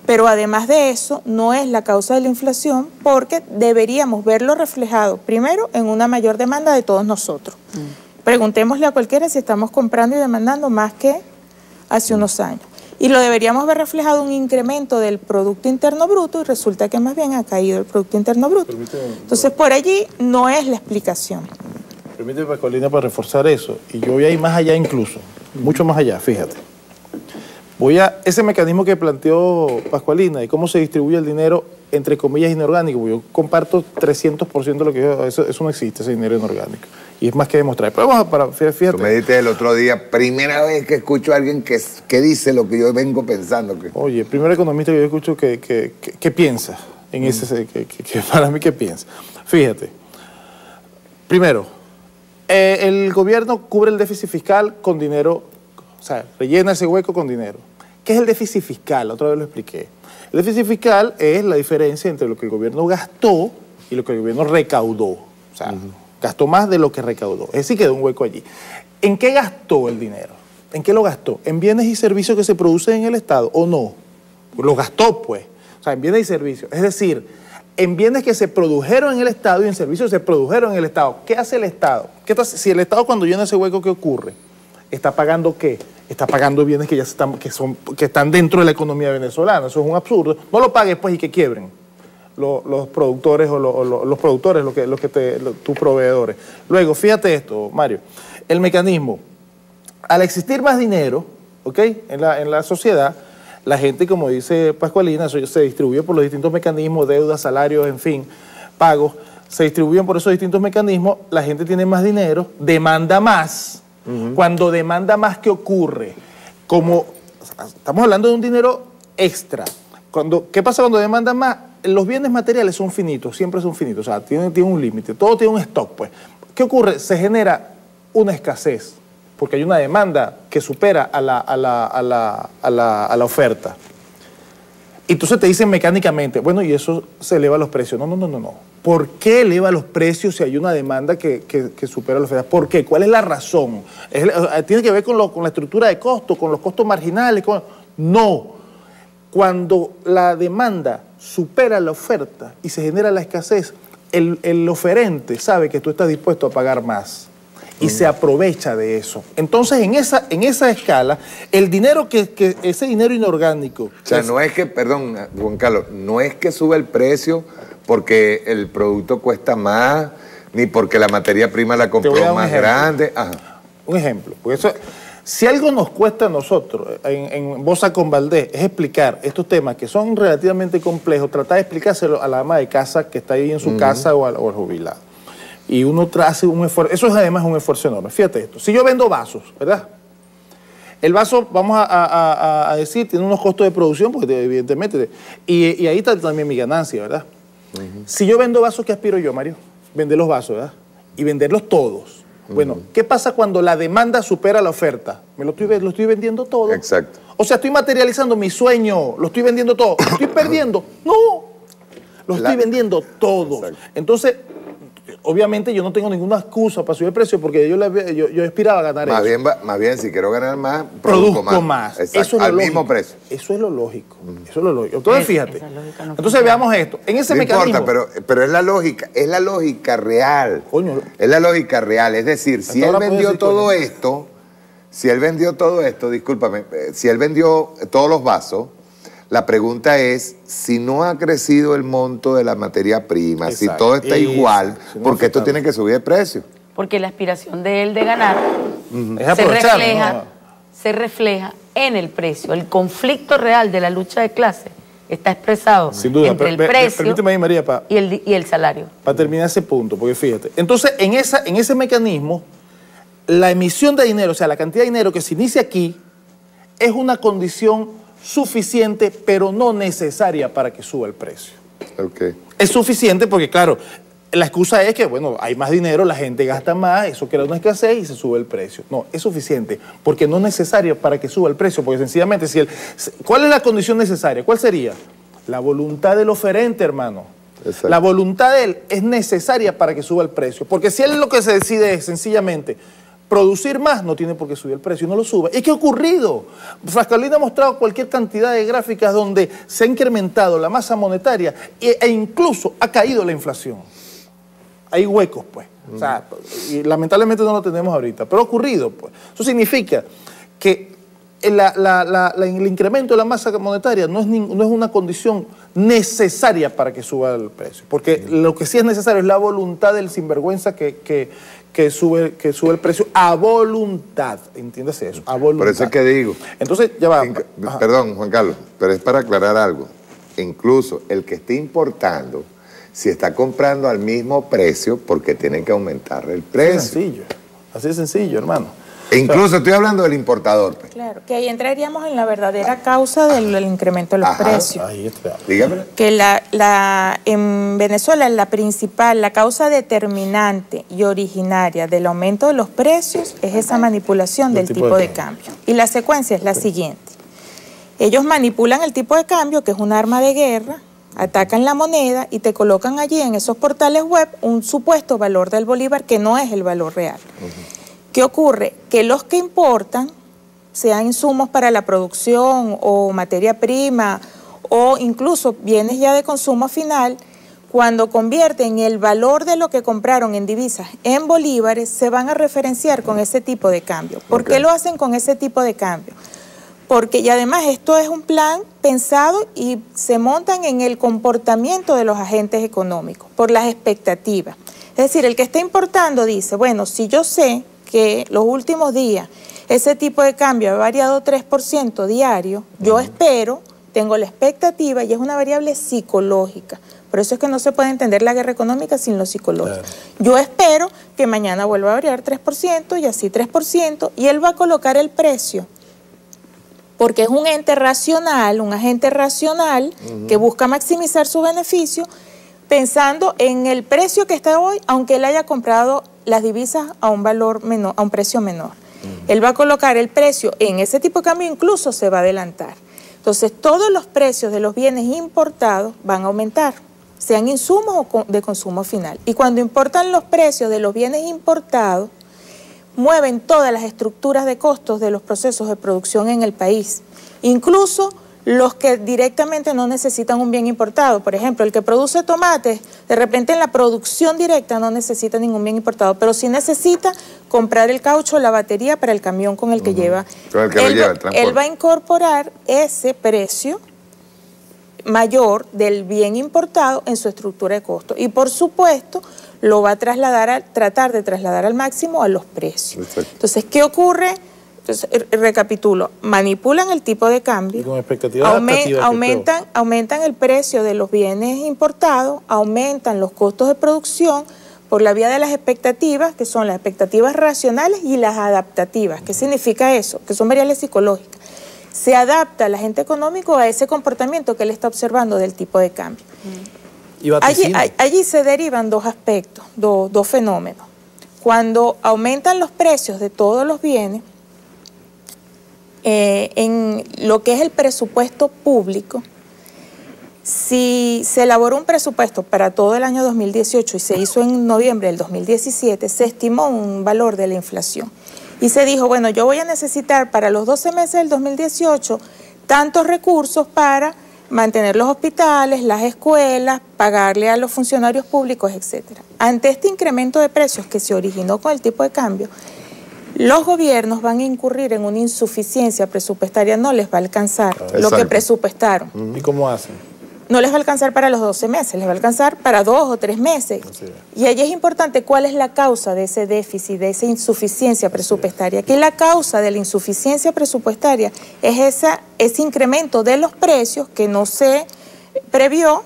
pero además de eso no es la causa de la inflación porque deberíamos verlo reflejado primero en una mayor demanda de todos nosotros. Mm. Preguntémosle a cualquiera si estamos comprando y demandando más que hace unos años. Y lo deberíamos ver reflejado un incremento del Producto Interno Bruto y resulta que más bien ha caído el Producto Interno Bruto. Entonces por allí no es la explicación. Permíteme, Pascualina, para reforzar eso. Y yo voy a ir más allá incluso, mucho más allá, fíjate. Voy a ese mecanismo que planteó Pascualina y cómo se distribuye el dinero entre comillas inorgánico. Yo comparto 300% de lo que yo, eso, eso no existe, ese dinero inorgánico. Y es más que demostrar. Pero vamos a para, fíjate. Tú me dijiste el otro día, primera vez que escucho a alguien que, que dice lo que yo vengo pensando. Que... Oye, el primer economista que yo escucho que, que, piensa en ese, que, para mí que piensa. Fíjate. Primero, eh, el gobierno cubre el déficit fiscal con dinero O sea, rellena ese hueco con dinero. ¿Qué es el déficit fiscal? Otra vez lo expliqué. El déficit fiscal es la diferencia entre lo que el gobierno gastó y lo que el gobierno recaudó. O sea, gastó más de lo que recaudó. Es decir, quedó un hueco allí. ¿En qué gastó el dinero? ¿En qué lo gastó? ¿En bienes y servicios que se producen en el Estado o no? Lo gastó, pues. O sea, en bienes y servicios. Es decir, en bienes que se produjeron en el Estado y en servicios que se produjeron en el Estado. ¿Qué hace el Estado? ¿Qué si el Estado cuando llena ese hueco, ¿qué ocurre? ¿Está pagando qué? Está pagando bienes que ya están, que son, que están dentro de la economía venezolana. Eso es un absurdo. No lo pagues pues y que quiebren los, los productores o, lo- o lo- los productores, que, lo que te, tus proveedores. Luego, fíjate esto, Mario. El mecanismo. Al existir más dinero, ¿ok? En la, en la sociedad, la gente, como dice Pascualina, se distribuye por los distintos mecanismos, deudas, salarios, en fin, pagos, se distribuyen por esos distintos mecanismos, la gente tiene más dinero, demanda más. Cuando demanda más, ¿qué ocurre? Como estamos hablando de un dinero extra. Cuando, ¿Qué pasa cuando demanda más? Los bienes materiales son finitos, siempre son finitos, o sea, tienen, tienen un límite, todo tiene un stock, pues. ¿Qué ocurre? Se genera una escasez, porque hay una demanda que supera a la, a la- a la- a la- a la oferta. Y entonces te dicen mecánicamente, bueno, y eso se eleva los precios. No, no, no, no, no. ¿Por qué eleva los precios si hay una demanda que, que- supera la oferta? ¿Por qué? ¿Cuál es la razón? ¿Tiene que ver con, lo- con la estructura de costo, con los costos marginales? con- No. Cuando la demanda supera la oferta y se genera la escasez, el, el oferente sabe que tú estás dispuesto a pagar más y se aprovecha de eso. Entonces, en esa, en esa escala, el dinero que, que ese dinero inorgánico. O sea, no es que, perdón, Juan Carlos, no es que sube el precio porque el producto cuesta más, ni porque la materia prima la compró más ejemplo. grande. Ajá. Un ejemplo. Porque eso, si algo nos cuesta a nosotros, en, en Bosa con Valdés, es explicar estos temas que son relativamente complejos, tratar de explicárselo a la ama de casa que está ahí en su casa o al jubilado. Y uno hace un esfuerzo, eso es además un esfuerzo enorme. Fíjate esto, si yo vendo vasos, ¿verdad? El vaso, vamos a, a- a- a decir, tiene unos costos de producción, porque evidentemente, y, y ahí está también mi ganancia, ¿verdad? Si yo vendo vasos, ¿qué aspiro yo, Mario? Vender los vasos, ¿verdad? Y venderlos todos. Bueno, ¿qué pasa cuando la demanda supera la oferta? Me lo estoy, lo estoy vendiendo todo. Exacto. O sea, estoy materializando mi sueño, lo estoy vendiendo todo. ¿Lo estoy perdiendo? No. Lo estoy vendiendo todo. Entonces, obviamente yo no tengo ninguna excusa para subir el precio porque yo, le- yo, yo aspiraba a ganar Más eso. bien, más bien, si quiero ganar más, Produzco produzco más. Exacto, Eso es lo al lógico. mismo precio. Eso es lo lógico. Eso es lo lógico. Entonces, Es- fíjate. no Entonces, veamos esto. En ese no mecanismo. importa, pero, pero es la lógica, es la lógica real. Coño. Es la lógica real. Es decir, si él vendió decir todo coño. esto, si él vendió todo esto, discúlpame, eh, si él vendió todos los vasos, la pregunta es, si no ha crecido el monto de la materia prima, si todo está igual, Si no ¿por qué esto tiene que subir de precio? Porque la aspiración de él de ganar Es se refleja, ¿no? se refleja en el precio. El conflicto real de la lucha de clase está expresado Sin duda. entre el per- precio Permíteme ahí, María, y el, y el salario. para terminar ese punto, porque fíjate. Entonces, en, esa, en ese mecanismo, la emisión de dinero, o sea, la cantidad de dinero que se inicia aquí, es una condición suficiente, pero no necesaria para que suba el precio. Es suficiente porque, claro, la excusa es que, bueno, hay más dinero, la gente gasta más, eso crea una escasez y se sube el precio. No, es suficiente porque no es necesario para que suba el precio, porque sencillamente, si el, ¿cuál es la condición necesaria? ¿Cuál sería? La voluntad del oferente, hermano. Exacto. La voluntad de él es necesaria para que suba el precio, porque si él lo que se decide es sencillamente producir más, no tiene por qué subir el precio y no lo sube. ¿Y qué ha ocurrido? Frascalina ha mostrado cualquier cantidad de gráficas donde se ha incrementado la masa monetaria e, e incluso ha caído la inflación. Hay huecos, pues. O sea, y lamentablemente no lo tenemos ahorita, pero ha ocurrido, pues. Eso significa que la- la- la- la- el incremento de la masa monetaria no es, nin- no es una condición necesaria para que suba el precio, porque lo que sí es necesario es la voluntad del sinvergüenza que, que, que sube, que sube el precio a voluntad, entiéndase eso, a voluntad. Por eso es que digo. Entonces, ya va. Inc- Ajá. Perdón, Juan Carlos, pero es para aclarar algo. Incluso el que esté importando, si está comprando al mismo precio, porque tiene que aumentar el Así de precio. sencillo, así de sencillo, hermano. E incluso estoy hablando del importador. pues. Claro, que ahí entraríamos en la verdadera causa del, del incremento de los Ajá. precios. Ahí está. Dígame. que la, la- en Venezuela la principal, la causa determinante y originaria del aumento de los precios es esa manipulación del tipo, de cambio. Y la secuencia es la siguiente. Ellos manipulan el tipo de cambio, que es un arma de guerra, atacan la moneda y te colocan allí en esos portales web un supuesto valor del bolívar que no es el valor real. ¿Qué ocurre? Que los que importan, sean insumos para la producción o materia prima o incluso bienes ya de consumo final, cuando convierten el valor de lo que compraron en divisas en bolívares, se van a referenciar con ese tipo de cambio. ¿Por qué lo hacen con ese tipo de cambio? Porque y además esto es un plan pensado y se montan en el comportamiento de los agentes económicos, por las expectativas. Es decir, el que está importando dice, bueno, si yo sé que los últimos días ese tipo de cambio ha variado 3% diario, yo espero, tengo la expectativa y es una variable psicológica. Por eso es que no se puede entender la guerra económica sin lo psicológico. Yo espero que mañana vuelva a variar 3% y así 3% y él va a colocar el precio porque es un ente racional, un agente racional que busca maximizar su beneficio pensando en el precio que está hoy, aunque él haya comprado las divisas a un valor menor, a un precio menor. Él va a colocar el precio en ese tipo de cambio, incluso se va a adelantar. Entonces, todos los precios de los bienes importados van a aumentar, sean insumos o de consumo final. Y cuando importan los precios de los bienes importados, mueven todas las estructuras de costos de los procesos de producción en el país, incluso los que directamente no necesitan un bien importado. Por ejemplo, el que produce tomates, de repente en la producción directa no necesita ningún bien importado, pero sí necesita comprar el caucho, la batería para el camión con el que lleva. Con el que lo él, lleva, va- el transporte. él va a incorporar ese precio mayor del bien importado en su estructura de costo. Y por supuesto, lo va a trasladar a tratar de trasladar al máximo a los precios. Exacto. Entonces, ¿qué ocurre? Entonces, re- recapitulo, manipulan el tipo de cambio, aumentan, aumentan el precio de los bienes importados, aumentan los costos de producción por la vía de las expectativas, que son las expectativas racionales y las adaptativas. ¿Qué significa eso? Que son variables psicológicas. Se adapta el agente económico a ese comportamiento que él está observando del tipo de cambio. Y Allí, se derivan dos aspectos, dos, dos fenómenos. Cuando aumentan los precios de todos los bienes, eh, en lo que es el presupuesto público, si se elaboró un presupuesto para todo el año 2018 y se hizo en noviembre del 2017, se estimó un valor de la inflación. Y se dijo, bueno, yo voy a necesitar para los 12 meses del 2018 tantos recursos para mantener los hospitales, las escuelas, pagarle a los funcionarios públicos, etcétera. Ante este incremento de precios que se originó con el tipo de cambio, los gobiernos van a incurrir en una insuficiencia presupuestaria, no les va a alcanzar lo que presupuestaron ¿Y cómo hacen? no les va a alcanzar para los 12 meses, les va a alcanzar para dos o tres meses. Y allí es importante cuál es la causa de ese déficit, de esa insuficiencia presupuestaria. Que la causa de la insuficiencia presupuestaria es esa, ese incremento de los precios que no se previó,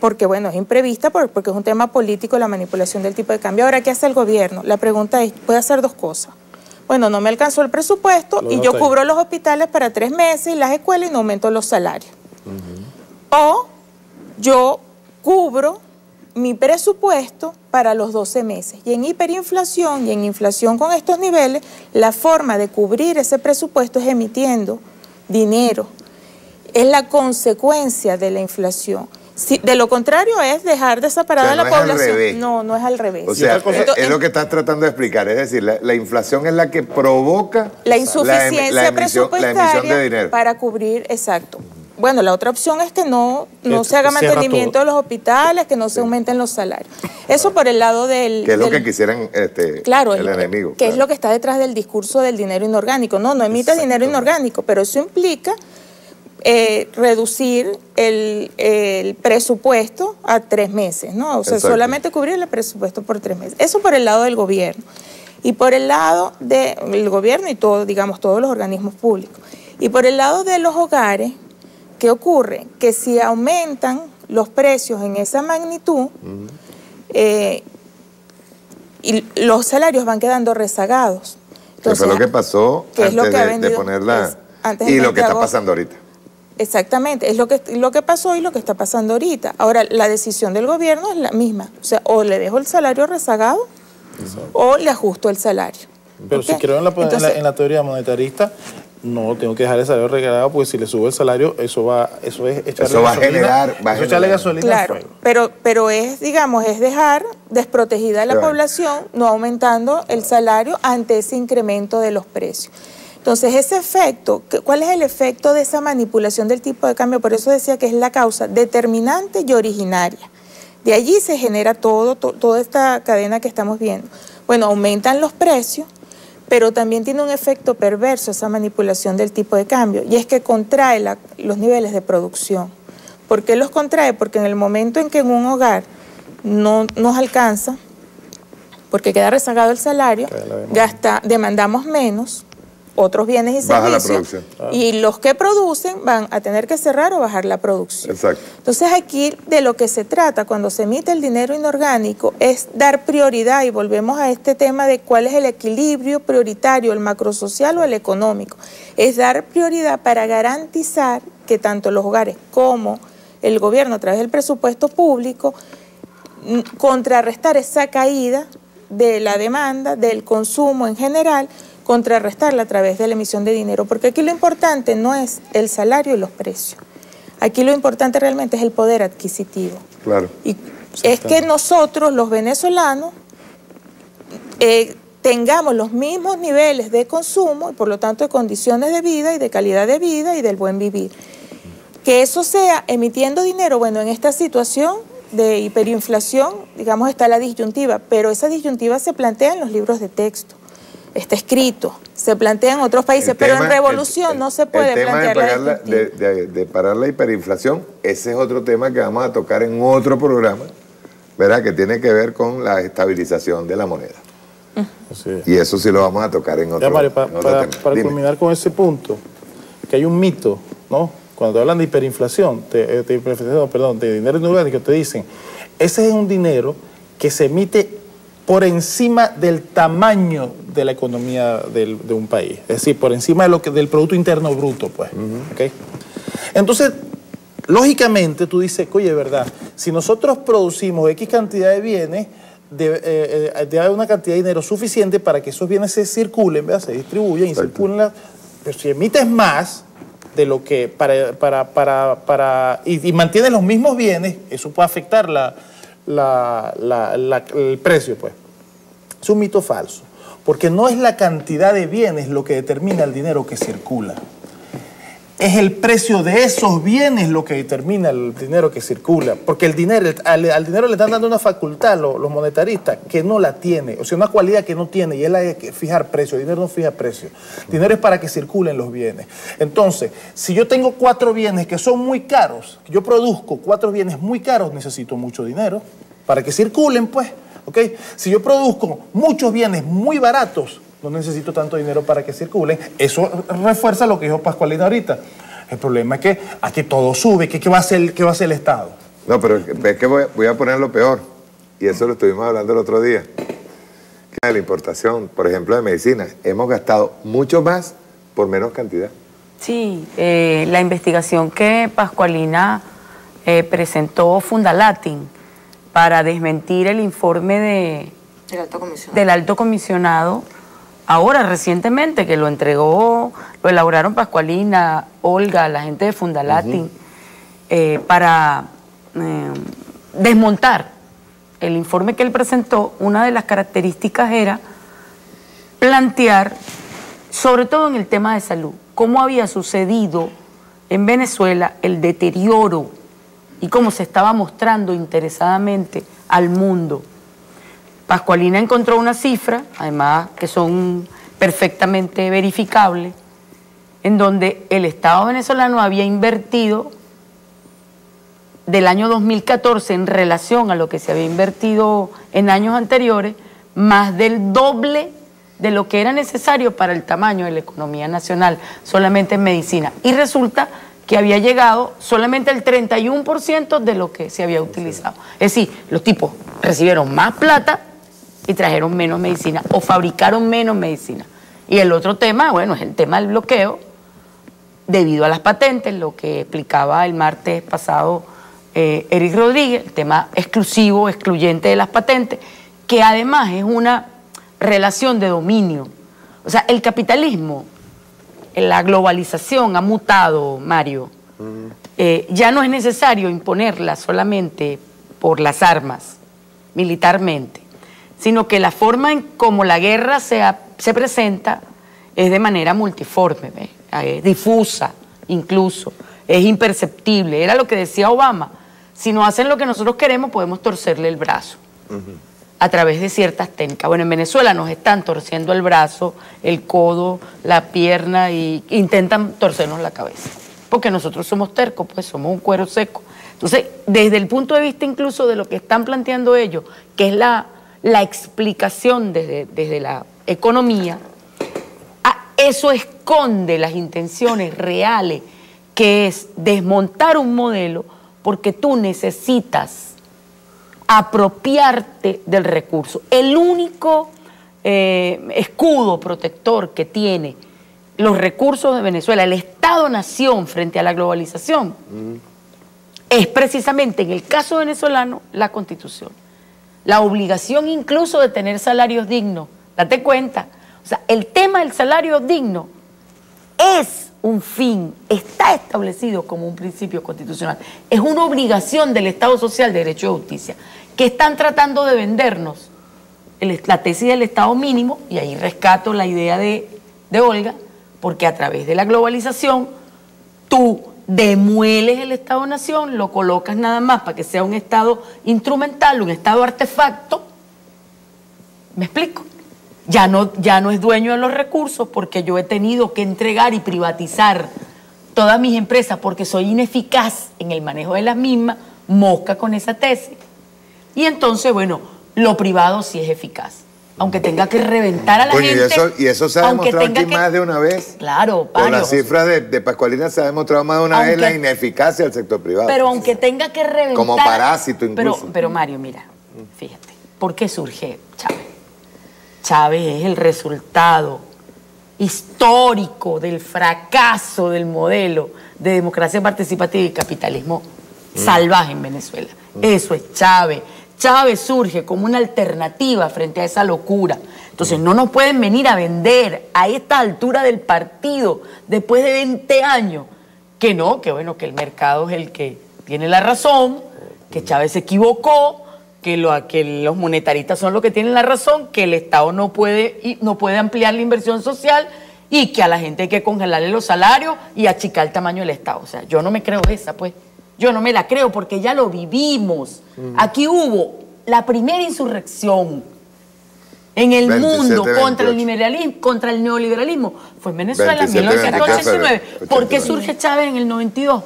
porque bueno, es imprevista, por- porque es un tema político la manipulación del tipo de cambio. Ahora, ¿qué hace el gobierno? La pregunta es, puede hacer dos cosas. Bueno, no me alcanzó el presupuesto Lo y yo ahí. cubro los hospitales para tres meses y las escuelas y no aumento los salarios. O yo cubro mi presupuesto para los 12 meses. Y en hiperinflación y en inflación con estos niveles, la forma de cubrir ese presupuesto es emitiendo dinero. Es la consecuencia de la inflación. Si- de lo contrario es dejar desaparada O sea, la no es al población. revés. No, no es al revés. O sea, Entonces, es, es lo que estás tratando de explicar. Es decir, la, la inflación es la que provoca la em- insuficiencia la la presupuestaria emisión de dinero. para cubrir, exacto. Bueno, la otra opción es que no, no se haga mantenimiento todo. de los hospitales, que no se aumenten los salarios. Eso por el lado del... Que es lo del- que quisieran este, Claro, el, enemigo. que es claro. lo que está detrás del discurso del dinero inorgánico. No, no emite dinero inorgánico, pero eso implica eh, reducir el, el presupuesto a tres meses, ¿no? O sea, Exacto. solamente cubrir el presupuesto por tres meses. Eso por el lado del gobierno. Y por el lado del gobierno y todo, digamos, todos los organismos públicos. Y por el lado de los hogares, ¿qué ocurre? Que si aumentan los precios en esa magnitud, eh, y los salarios van quedando rezagados. Que fue lo que pasó ¿qué es antes que de- de, ponerla y lo 20 que está pasando ahorita. Exactamente, es lo que, lo que pasó y lo que está pasando ahorita. Ahora, la decisión del gobierno es la misma. O sea, o le dejo el salario rezagado o le ajusto el salario. Pero si creo en la, en la- Entonces- en la teoría monetarista, no tengo que dejar el salario regalado porque si le subo el salario, eso va, eso es echarle Eso va a gasolina- generar- va a eso es echarle generar. gasolina al Claro, fuego. pero, pero es, digamos, es dejar desprotegida a la Claro. población, no aumentando el salario ante ese incremento de los precios. Entonces, ese efecto, ¿qué- ¿cuál es el efecto de esa manipulación del tipo de cambio? Por eso decía que es la causa determinante y originaria. De allí se genera todo, to- toda esta cadena que estamos viendo. Bueno, aumentan los precios, pero también tiene un efecto perverso esa manipulación del tipo de cambio, y es que contrae la- los niveles de producción. ¿Por qué los contrae? Porque en el momento en que en un hogar no nos alcanza, porque queda rezagado el salario, gasta, demandamos menos otros bienes y Baja la servicios producción. y los que producen van a tener que cerrar o bajar la producción. Exacto. Entonces aquí de lo que se trata cuando se emite el dinero inorgánico es dar prioridad y volvemos a este tema de cuál es el equilibrio prioritario, el macrosocial o el económico. Es dar prioridad para garantizar que tanto los hogares como el gobierno a través del presupuesto público contrarrestar esa caída de la demanda, del consumo en general, contrarrestarla a través de la emisión de dinero, porque aquí lo importante no es el salario y los precios. Aquí lo importante realmente es el poder adquisitivo. Claro. Y es que nosotros, los venezolanos, eh, tengamos los mismos niveles de consumo y por lo tanto de condiciones de vida y de calidad de vida y del buen vivir. Que eso sea emitiendo dinero, bueno, en esta situación de hiperinflación, digamos, está la disyuntiva, pero esa disyuntiva se plantea en los libros de texto, está escrito, se plantea en otros países, El pero tema- en revolución el- no se puede el tema de, plantear la- de, de- de parar la hiperinflación, ese es otro tema que vamos a tocar en otro programa, ¿verdad? Que tiene que ver con la estabilización de la moneda. Así es. Y eso sí lo vamos a tocar en otro, Ya, Mario, pa- en otro para, tema. para Dime. culminar con ese punto, que hay un mito, ¿no? Cuando te hablan de hiperinflación, de, eh, de hiperinflación, no, perdón, de dinero inorgánico, te dicen, ese es un dinero que se emite por encima del tamaño de la economía del- de un país, es decir, por encima de lo que, del Producto Interno Bruto, pues. ¿ok? Entonces, lógicamente tú dices, oye, verdad, si nosotros producimos X cantidad de bienes, debe, eh, eh, debe haber una cantidad de dinero suficiente para que esos bienes se circulen, ¿verdad? se distribuyan y circulen. la- Pero si emites más de lo que para, para, para, para y, y mantienes los mismos bienes, eso puede afectar la, la- la- la- el precio, pues. Es un mito falso, porque no es la cantidad de bienes lo que determina el dinero que circula. Es el precio de esos bienes lo que determina el dinero que circula. Porque el dinero, al, dinero le están dando una facultad los, los monetaristas que no la tiene, o sea, una cualidad que no tiene, y es la de que fijar precio. El dinero no fija precio. Dinero es para que circulen los bienes. Entonces, si yo tengo cuatro bienes que son muy caros, yo produzco cuatro bienes muy caros, necesito mucho dinero para que circulen, pues. ¿ok? Si yo produzco muchos bienes muy baratos, no necesito tanto dinero para que circulen. Eso refuerza lo que dijo Pascualina ahorita. El problema es que aquí todo sube, que ¿qué va a hacer, qué va a hacer el Estado? No, pero es que voy, voy a poner lo peor, y eso lo estuvimos hablando el otro día. Que de la importación, por ejemplo, de medicina, hemos gastado mucho más por menos cantidad. Sí, eh, la investigación que Pascualina eh, presentó Fundalatin para desmentir el informe de, El alto comisionado. del alto comisionado, ahora recientemente que lo entregó, lo elaboraron Pascualina, Olga, la gente de Fundalatin, eh, para eh, desmontar el informe que él presentó, una de las características era plantear, sobre todo en el tema de salud, cómo había sucedido en Venezuela el deterioro y cómo se estaba mostrando interesadamente al mundo. Pascualina encontró una cifra, además que son perfectamente verificables, en donde el Estado venezolano había invertido del año 2014 en relación a lo que se había invertido en años anteriores, más del doble de lo que era necesario para el tamaño de la economía nacional, solamente en medicina. Y resulta que había llegado solamente el 31% de lo que se había utilizado. Es decir, los tipos recibieron más plata y trajeron menos medicina o fabricaron menos medicina. Y el otro tema, bueno, es el tema del bloqueo, debido a las patentes, lo que explicaba el martes pasado eh, Eric Rodríguez, el tema exclusivo, excluyente de las patentes, que además es una relación de dominio. O sea, el capitalismo, la globalización ha mutado, Mario. Eh, ya no es necesario imponerla solamente por las armas, militarmente, sino que la forma en cómo la guerra se, se presenta es de manera multiforme, ¿ve? Eh, difusa incluso, es imperceptible. Era lo que decía Obama, si no hacen lo que nosotros queremos podemos torcerle el brazo a través de ciertas técnicas. Bueno, en Venezuela nos están torciendo el brazo, el codo, la pierna y intentan torcernos la cabeza. Porque nosotros somos tercos, pues somos un cuero seco. Entonces, desde el punto de vista incluso de lo que están planteando ellos, que es la, la explicación desde, desde la economía, eso esconde las intenciones reales, que es desmontar un modelo porque tú necesitas apropiarte del recurso. El único eh, escudo protector que tiene los recursos de Venezuela, el Estado-nación frente a la globalización, es precisamente en el caso venezolano la constitución. La obligación incluso de tener salarios dignos. Date cuenta. O sea, el tema del salario digno es un fin, está establecido como un principio constitucional. Es una obligación del Estado Social de Derecho de Justicia, que están tratando de vendernos la tesis del Estado mínimo, y ahí rescato la idea de, de Olga, porque a través de la globalización tú demueles el Estado-Nación, lo colocas nada más para que sea un Estado instrumental, un Estado artefacto. ¿Me explico? Ya no, ya no es dueño de los recursos porque yo he tenido que entregar y privatizar todas mis empresas porque soy ineficaz en el manejo de las mismas, mosca con esa tesis. Y entonces, bueno, lo privado sí es eficaz. Aunque tenga que reventar a la Coño, y gente. eso, y eso se ha demostrado aquí que- más de una vez. Claro, Con las cifras de, de Pascualina se ha demostrado más de una vez la ineficacia del sector privado. Pero aunque tenga que reventar. Como parásito incluso. pero Mario, mira, fíjate, ¿por qué surge Chávez? Chávez es el resultado histórico del fracaso del modelo de democracia participativa y capitalismo salvaje en Venezuela. Eso es Chávez. Chávez surge como una alternativa frente a esa locura. Entonces no nos pueden venir a vender a esta altura del partido, después de 20 años, que no, que bueno, que el mercado es el que tiene la razón, que Chávez se equivocó, que, lo, que los monetaristas son los que tienen la razón, que el Estado no puede, y no puede ampliar la inversión social y que a la gente hay que congelarle los salarios y achicar el tamaño del Estado. O sea, yo no me creo esa, pues. Yo no me la creo porque ya lo vivimos. Aquí hubo la primera insurrección en el 27, mundo contra el, 28. liberalismo, contra el neoliberalismo. Fue en Venezuela en 27, 1989. 29. ¿Por qué surge Chávez en el 92?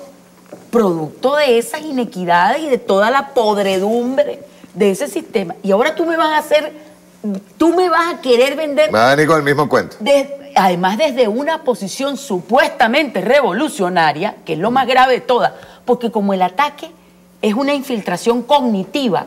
Producto de esas inequidades y de toda la podredumbre de ese sistema. Y ahora tú me vas a hacer, tú me vas a querer vender Me va a con el mismo cuento. de- además desde una posición supuestamente revolucionaria, que es lo más grave de todas, porque como el ataque es una infiltración cognitiva,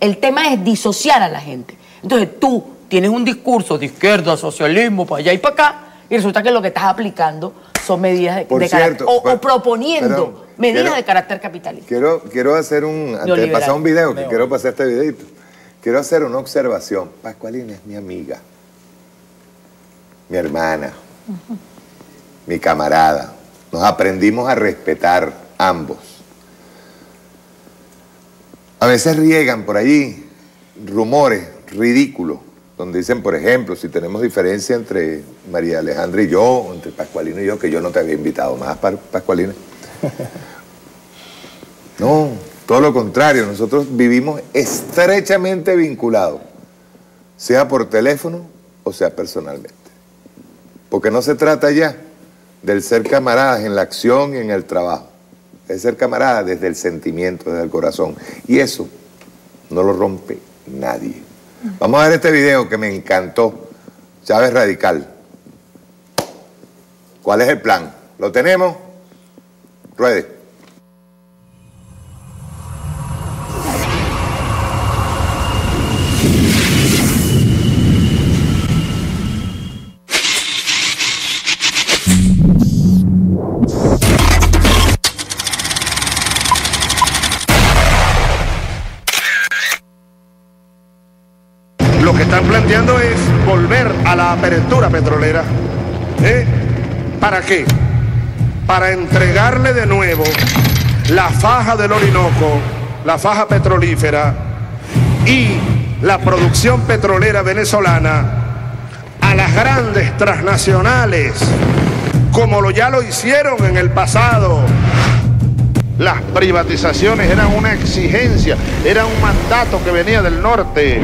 el tema es disociar a la gente. Entonces tú tienes un discurso de izquierda, socialismo, para allá y para acá, y resulta que lo que estás aplicando son medidas de, de cierto, carácter, o, o proponiendo pero medidas quiero- de carácter capitalista. Quiero, quiero hacer un. Antes de pasar un video, que quiero pasar este videito. Quiero hacer una observación. Pascualina es mi amiga, mi hermana, mi camarada. Nos aprendimos a respetar ambos. A veces riegan por allí rumores ridículos, donde dicen, por ejemplo, si tenemos diferencia entre María Alejandra y yo, entre Pascualina y yo, que yo no te había invitado más, Pa- Pascualina. No, todo lo contrario, nosotros vivimos estrechamente vinculados, sea por teléfono o sea personalmente. Porque no se trata ya del ser camaradas en la acción y en el trabajo, es ser camaradas desde el sentimiento, desde el corazón. Y eso no lo rompe nadie. Vamos a ver este video que me encantó, Chávez Radical. ¿Cuál es el plan? ¿Lo tenemos? Ruede. ¿Para qué? Para entregarle de nuevo la faja del Orinoco, la faja petrolífera y la producción petrolera venezolana a las grandes transnacionales, como lo ya lo hicieron en el pasado. Las privatizaciones eran una exigencia, era un mandato que venía del norte.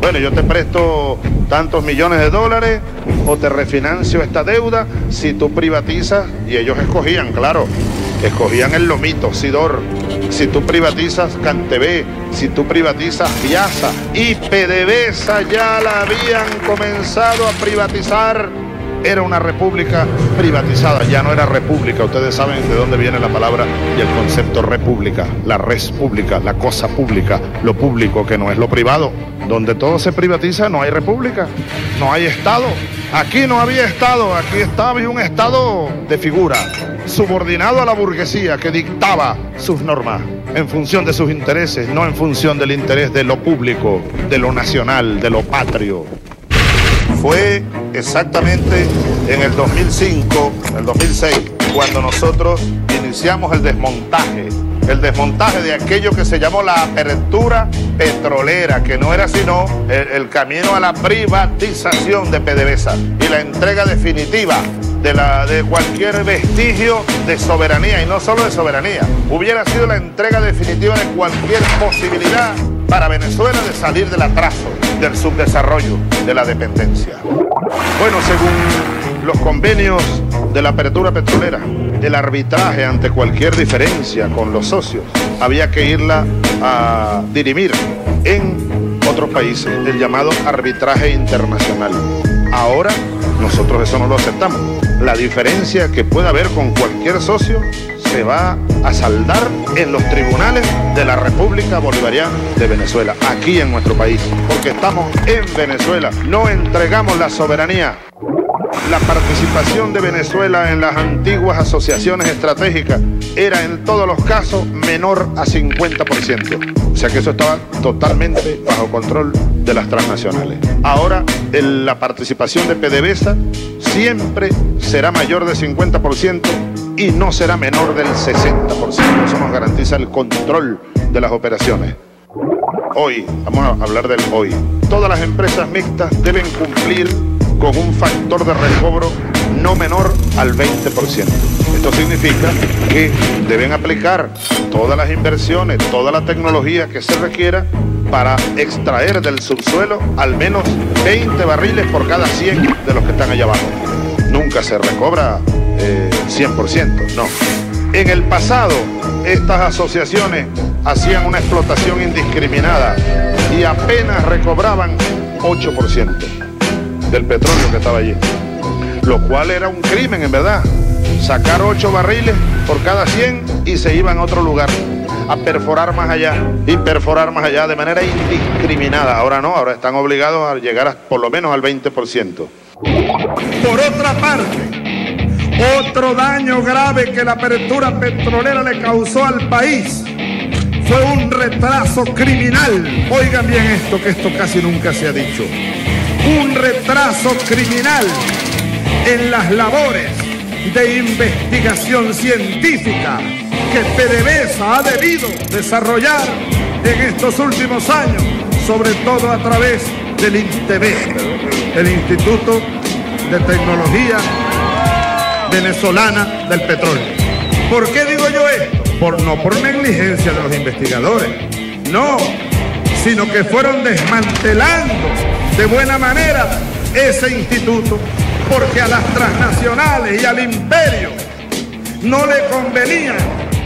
Bueno, yo te presto tantos millones de dólares o te refinancio esta deuda si tú privatizas y ellos escogían, claro, escogían el lomito, Sidor. Si tú privatizas Cantebé, si tú privatizas Piazza y PDVSA ya la habían comenzado a privatizar era una república privatizada, ya no era república. Ustedes saben de dónde viene la palabra y el concepto república, la res pública, la cosa pública, lo público que no es lo privado. Donde todo se privatiza no hay república, no hay Estado. Aquí no había Estado, aquí estaba un Estado de figura, subordinado a la burguesía que dictaba sus normas en función de sus intereses, no en función del interés de lo público, de lo nacional, de lo patrio fue exactamente en el 2005, el 2006, cuando nosotros iniciamos el desmontaje, el desmontaje de aquello que se llamó la apertura petrolera, que no era sino el, camino a la privatización de PDVSA y la entrega definitiva de cualquier vestigio de soberanía, y no solo de soberanía, hubiera sido la entrega definitiva de cualquier posibilidad para Venezuela de salir del atraso, del subdesarrollo, de la dependencia. Bueno, según los convenios de la apertura petrolera, el arbitraje ante cualquier diferencia con los socios había que irla a dirimir en otros países, el llamado arbitraje internacional. Ahora nosotros eso no lo aceptamos. La diferencia que pueda haber con cualquier socio se va a saldar en los tribunales de la República Bolivariana de Venezuela, aquí en nuestro país, porque estamos en Venezuela, no entregamos la soberanía. La participación de Venezuela en las antiguas asociaciones estratégicas era en todos los casos menor a 50%. O sea que eso estaba totalmente bajo control de las transnacionales. Ahora la participación de PDVSA siempre será mayor de 50% y no será menor del 60%. Eso nos garantiza el control de las operaciones. Hoy, vamos a hablar del hoy. Todas las empresas mixtas deben cumplir con un factor de recobro no menor al 20%. Esto significa que deben aplicar todas las inversiones, toda la tecnología que se requiera para extraer del subsuelo al menos 20 barriles por cada 100 de los que están allá abajo. Nunca se recobra eh, 100%, no. En el pasado, estas asociaciones hacían una explotación indiscriminada y apenas recobraban 8% del petróleo que estaba allí. Lo cual era un crimen, en verdad. Sacar 8 barriles por cada 100 y se iban a otro lugar a perforar más allá y perforar más allá de manera indiscriminada. Ahora no, ahora están obligados a llegar a, por lo menos al 20%. Por otra parte, otro daño grave que la apertura petrolera le causó al país fue un retraso criminal. Oigan bien esto, que esto casi nunca se ha dicho. Un retraso criminal en las labores de investigación científica que PDVSA ha debido desarrollar en estos últimos años, sobre todo a través del INTEVE, el Instituto de Tecnología Venezolana del Petróleo. ¿Por qué digo yo esto? Por, no por negligencia de los investigadores, no, sino que fueron desmantelando de buena manera ese instituto, porque a las transnacionales y al imperio no le convenía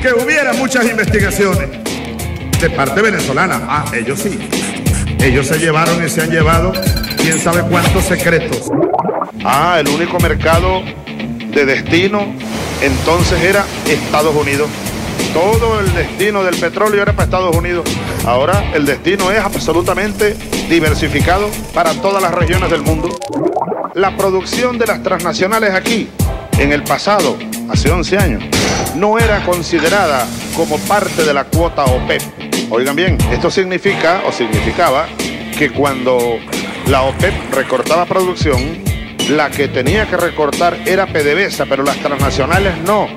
que hubiera muchas investigaciones de parte venezolana. Ah, ellos sí. Ellos se llevaron y se han llevado quién sabe cuántos secretos. Ah, el único mercado de destino entonces era Estados Unidos. Todo el destino del petróleo era para Estados Unidos. Ahora el destino es absolutamente diversificado para todas las regiones del mundo. La producción de las transnacionales aquí, en el pasado, hace 11 años, no era considerada como parte de la cuota OPEP. Oigan bien, esto significa o significaba que cuando La OPEP recortaba producción, la que tenía que recortar era PDVSA, pero las transnacionales no.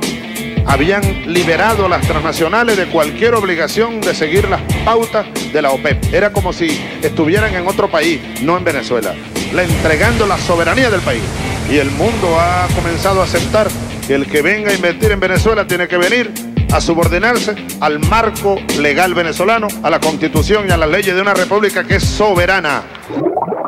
Habían liberado a las transnacionales de cualquier obligación de seguir las pautas de la OPEP. Era como si estuvieran en otro país, no en Venezuela, le entregando la soberanía del país. Y el mundo ha comenzado a aceptar que el que venga a invertir en Venezuela tiene que venir a subordinarse al marco legal venezolano, a la constitución y a las leyes de una república que es soberana.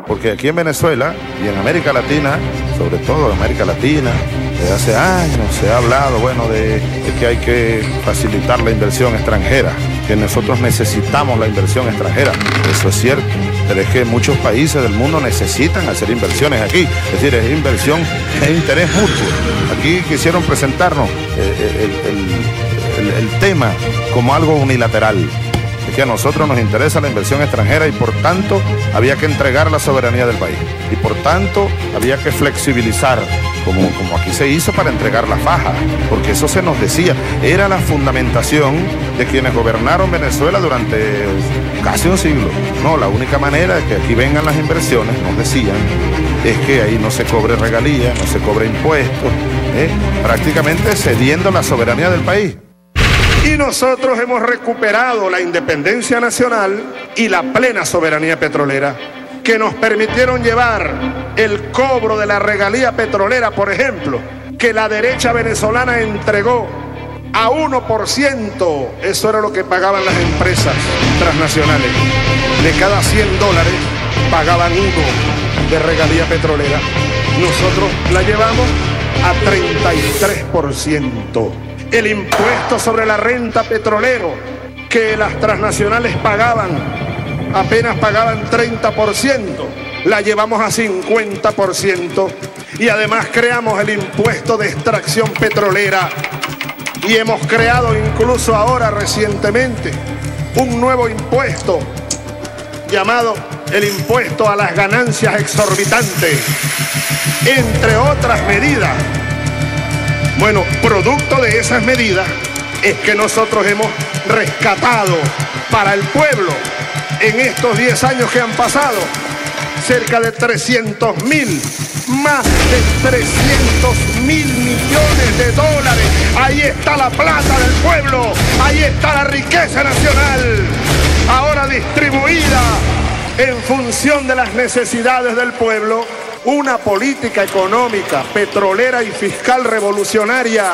Porque aquí en Venezuela y en América Latina, sobre todo en América Latina, desde hace años se ha hablado, bueno, de, de que hay que facilitar la inversión extranjera, que nosotros necesitamos la inversión extranjera. Eso es cierto, pero es que muchos países del mundo necesitan hacer inversiones aquí. Es decir, es inversión, es interés mutuo. Aquí quisieron presentarnos eh, el- el tema como algo unilateral. Es que a nosotros nos interesa la inversión extranjera y por tanto había que entregar la soberanía del país. Y por tanto había que flexibilizar, como, como aquí se hizo para entregar la faja, porque eso se nos decía, era la fundamentación de quienes gobernaron Venezuela durante casi un siglo. No, la única manera de que aquí vengan las inversiones, nos decían, es que ahí no se cobre regalía, no se cobre impuestos, ¿eh? prácticamente cediendo la soberanía del país. Y nosotros hemos recuperado la independencia nacional y la plena soberanía petrolera, que nos permitieron llevar el cobro de la regalía petrolera, por ejemplo, que la derecha venezolana entregó a 1%, eso era lo que pagaban las empresas transnacionales. De cada 100 dólares pagaban uno de regalía petrolera. Nosotros la llevamos a 33%. El impuesto sobre la renta petrolero que las transnacionales pagaban, apenas pagaban 30%, la llevamos a 50%. Y además creamos el impuesto de extracción petrolera y hemos creado incluso ahora recientemente un nuevo impuesto llamado el impuesto a las ganancias exorbitantes, entre otras medidas. Bueno, producto de esas medidas es que nosotros hemos rescatado para el pueblo en estos 10 años que han pasado cerca de 300 mil, más de 300 mil millones de dólares. Ahí está la plata del pueblo, ahí está la riqueza nacional, ahora distribuida en función de las necesidades del pueblo. Una política económica, petrolera y fiscal revolucionaria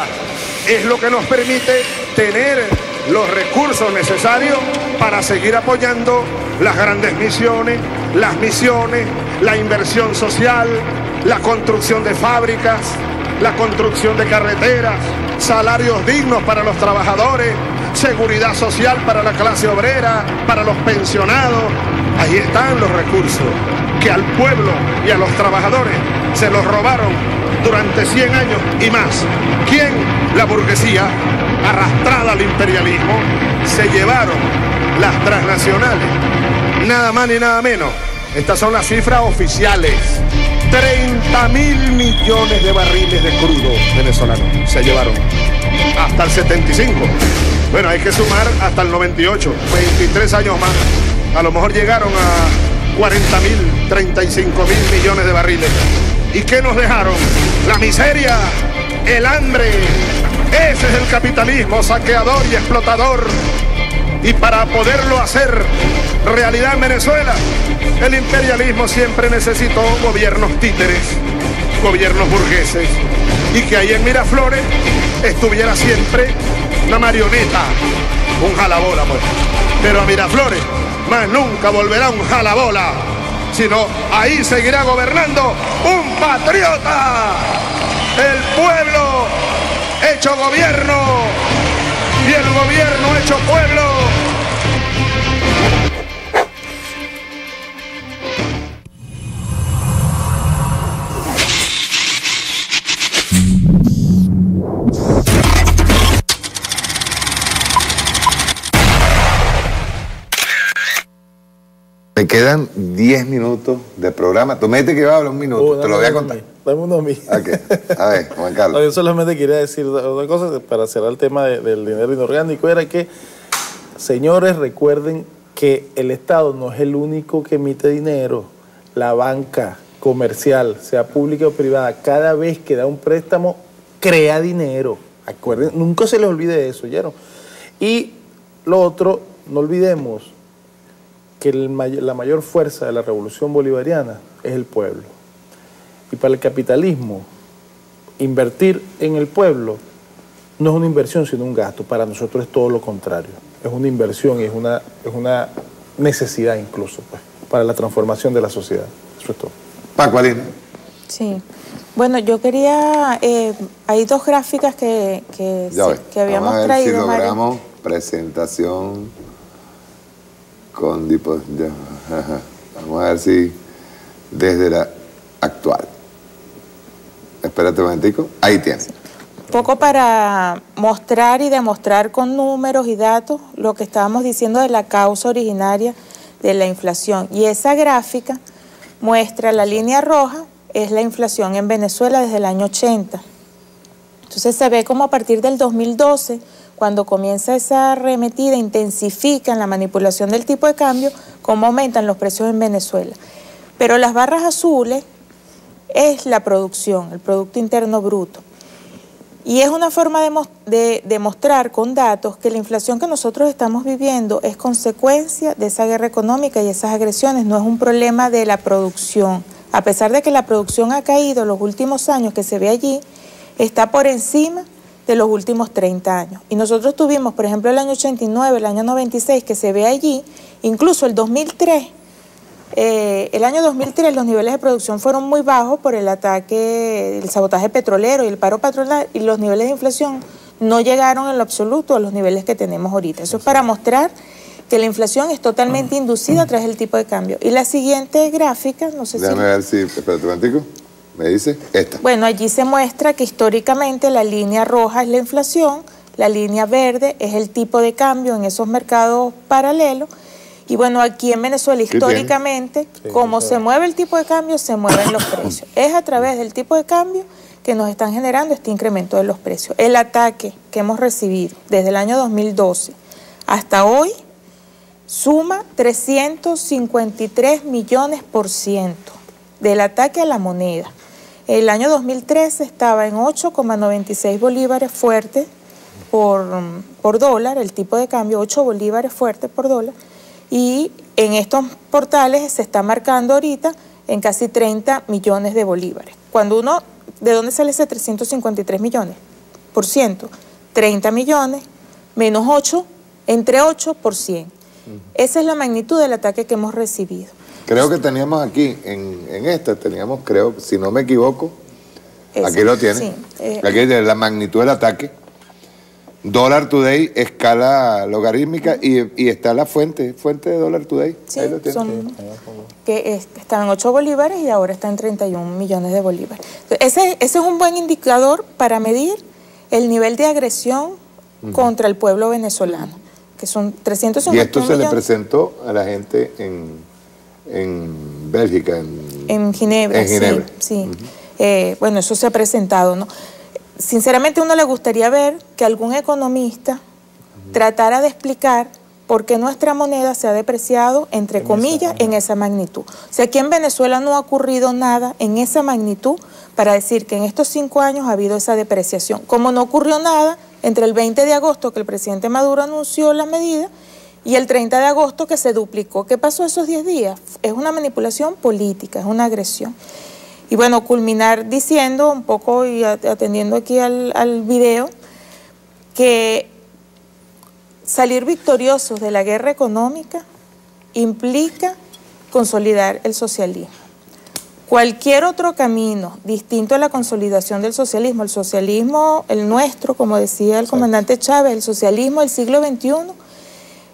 es lo que nos permite tener los recursos necesarios para seguir apoyando las grandes misiones, las misiones, la inversión social, la construcción de fábricas, la construcción de carreteras, salarios dignos para los trabajadores, seguridad social para la clase obrera, para los pensionados. Ahí están los recursos que al pueblo y a los trabajadores se los robaron durante 100 años y más. ¿Quién? La burguesía, arrastrada al imperialismo, se llevaron las transnacionales. Nada más ni nada menos. Estas son las cifras oficiales. 30 mil millones de barriles de crudo venezolano se llevaron. Hasta el 75. Bueno, hay que sumar hasta el 98, 23 años más. A lo mejor llegaron a 40 mil, 35 mil millones de barriles. ¿Y qué nos dejaron? La miseria, el hambre. Ese es el capitalismo saqueador y explotador. Y para poderlo hacer realidad en Venezuela, el imperialismo siempre necesitó gobiernos títeres, gobiernos burgueses, y que ahí en Miraflores estuviera siempre una marioneta, un jalabola, pues. Pero a Miraflores más nunca volverá un jalabola, sino ahí seguirá gobernando un patriota, el pueblo hecho gobierno y el gobierno hecho pueblo. Me quedan 10 minutos de programa. Tú me dijiste que iba a hablar un minuto. Oh, Te lo voy a contar. Dame uno a mí. Ok. A ver, Juan Carlos. yo solamente quería decir una cosa para cerrar el tema de- del dinero inorgánico, era que, señores, recuerden que el Estado no es el único que emite dinero. la banca comercial, sea pública o privada, cada vez que da un préstamo, crea dinero. Acuerden, nunca se les olvide eso, ¿oyeron? Y lo otro, no olvidemos que el may- la mayor fuerza de la revolución bolivariana es el pueblo. Y para el capitalismo, invertir en el pueblo no es una inversión, sino un gasto. Para nosotros es todo lo contrario. Es una inversión y es una, es una necesidad incluso pues, para la transformación de la sociedad. Eso es todo. Paco Alina. Sí. Bueno, yo quería, eh, hay dos gráficas que, que, sí, habíamos Vamos a ver si traído, Mario. logramos presentación con. Vamos a ver si desde la actual. Espérate un momentico. Ahí tienes. poco para mostrar y demostrar con números y datos lo que estábamos diciendo de la causa originaria de la inflación. Y esa gráfica muestra la línea roja, es la inflación en Venezuela desde el año 80. Entonces se ve como a partir del 2012, cuando comienza esa arremetida, intensifica en la manipulación del tipo de cambio, cómo aumentan los precios en Venezuela. Pero las barras azules es la producción, el Producto Interno Bruto. Y es una forma de demostrar con datos que la inflación que nosotros estamos viviendo es consecuencia de esa guerra económica y esas agresiones, no es un problema de la producción. A pesar de que la producción ha caído los últimos años que se ve allí, está por encima de los últimos 30 años. Y nosotros tuvimos, por ejemplo, el año 89, el año 96, que se ve allí, incluso el 2003, eh, el año 2003 los niveles de producción fueron muy bajos por el ataque, el sabotaje petrolero y el paro patronal y los niveles de inflación no llegaron en lo absoluto a los niveles que tenemos ahorita. Eso es para mostrar que la inflación es totalmente inducida a través del tipo de cambio. Y la siguiente gráfica, no sé Déjame si... ver si. Espérate un. Me dice. Esta. Bueno, allí se muestra que históricamente la línea roja es la inflación, la línea verde es el tipo de cambio en esos mercados paralelos. Y bueno, aquí en Venezuela históricamente, como se mueve el tipo de cambio, se mueven los precios. Es a través del tipo de cambio que nos están generando este incremento de los precios. El ataque que hemos recibido desde el año 2012 hasta hoy suma 353 millones por ciento del ataque a la moneda. El año 2013 estaba en 8,96 bolívares fuertes por, por dólar, el tipo de cambio 8 bolívares fuertes por dólar, y en estos portales se está marcando ahorita en casi 30 millones de bolívares. Cuando uno, ¿de dónde sale ese 353 millones? Por ciento, 30 millones menos 8, entre 8 por 100. Esa es la magnitud del ataque que hemos recibido. Creo que teníamos aquí, en, en esta, teníamos, creo, si no me equivoco, Esa, aquí lo tiene. sí, eh, aquí dice la magnitud del ataque. Dólar Today, escala logarítmica y, y está la fuente, fuente de Dólar Today. Sí, Ahí lo tiene. son- que es- estaba en 8 bolívares y ahora está en 31 millones de bolívares. Ese, ese es un buen indicador para medir el nivel de agresión contra el pueblo venezolano, que son Y 350 esto se le presentó a la gente en, en Bélgica, en, en Ginebra. en Ginebra. Sí, sí. Eh, bueno, eso se ha presentado, ¿no? Sinceramente, uno le gustaría ver que algún economista tratara de explicar por qué nuestra moneda se ha depreciado, entre comillas, en esa magnitud. O sea, aquí en Venezuela no ha ocurrido nada en esa magnitud para decir que en estos cinco años ha habido esa depreciación. Como no ocurrió nada entre el 20 de agosto que el presidente Maduro anunció la medida y el 30 de agosto que se duplicó. ¿Qué pasó esos 10 días? Es una manipulación política, es una agresión. Y bueno, culminar diciendo un poco y at- atendiendo aquí al, al video, que salir victoriosos de la guerra económica implica consolidar el socialismo. Cualquier otro camino distinto a la consolidación del socialismo, el socialismo, el nuestro, como decía el comandante Chávez, el socialismo del siglo XXI,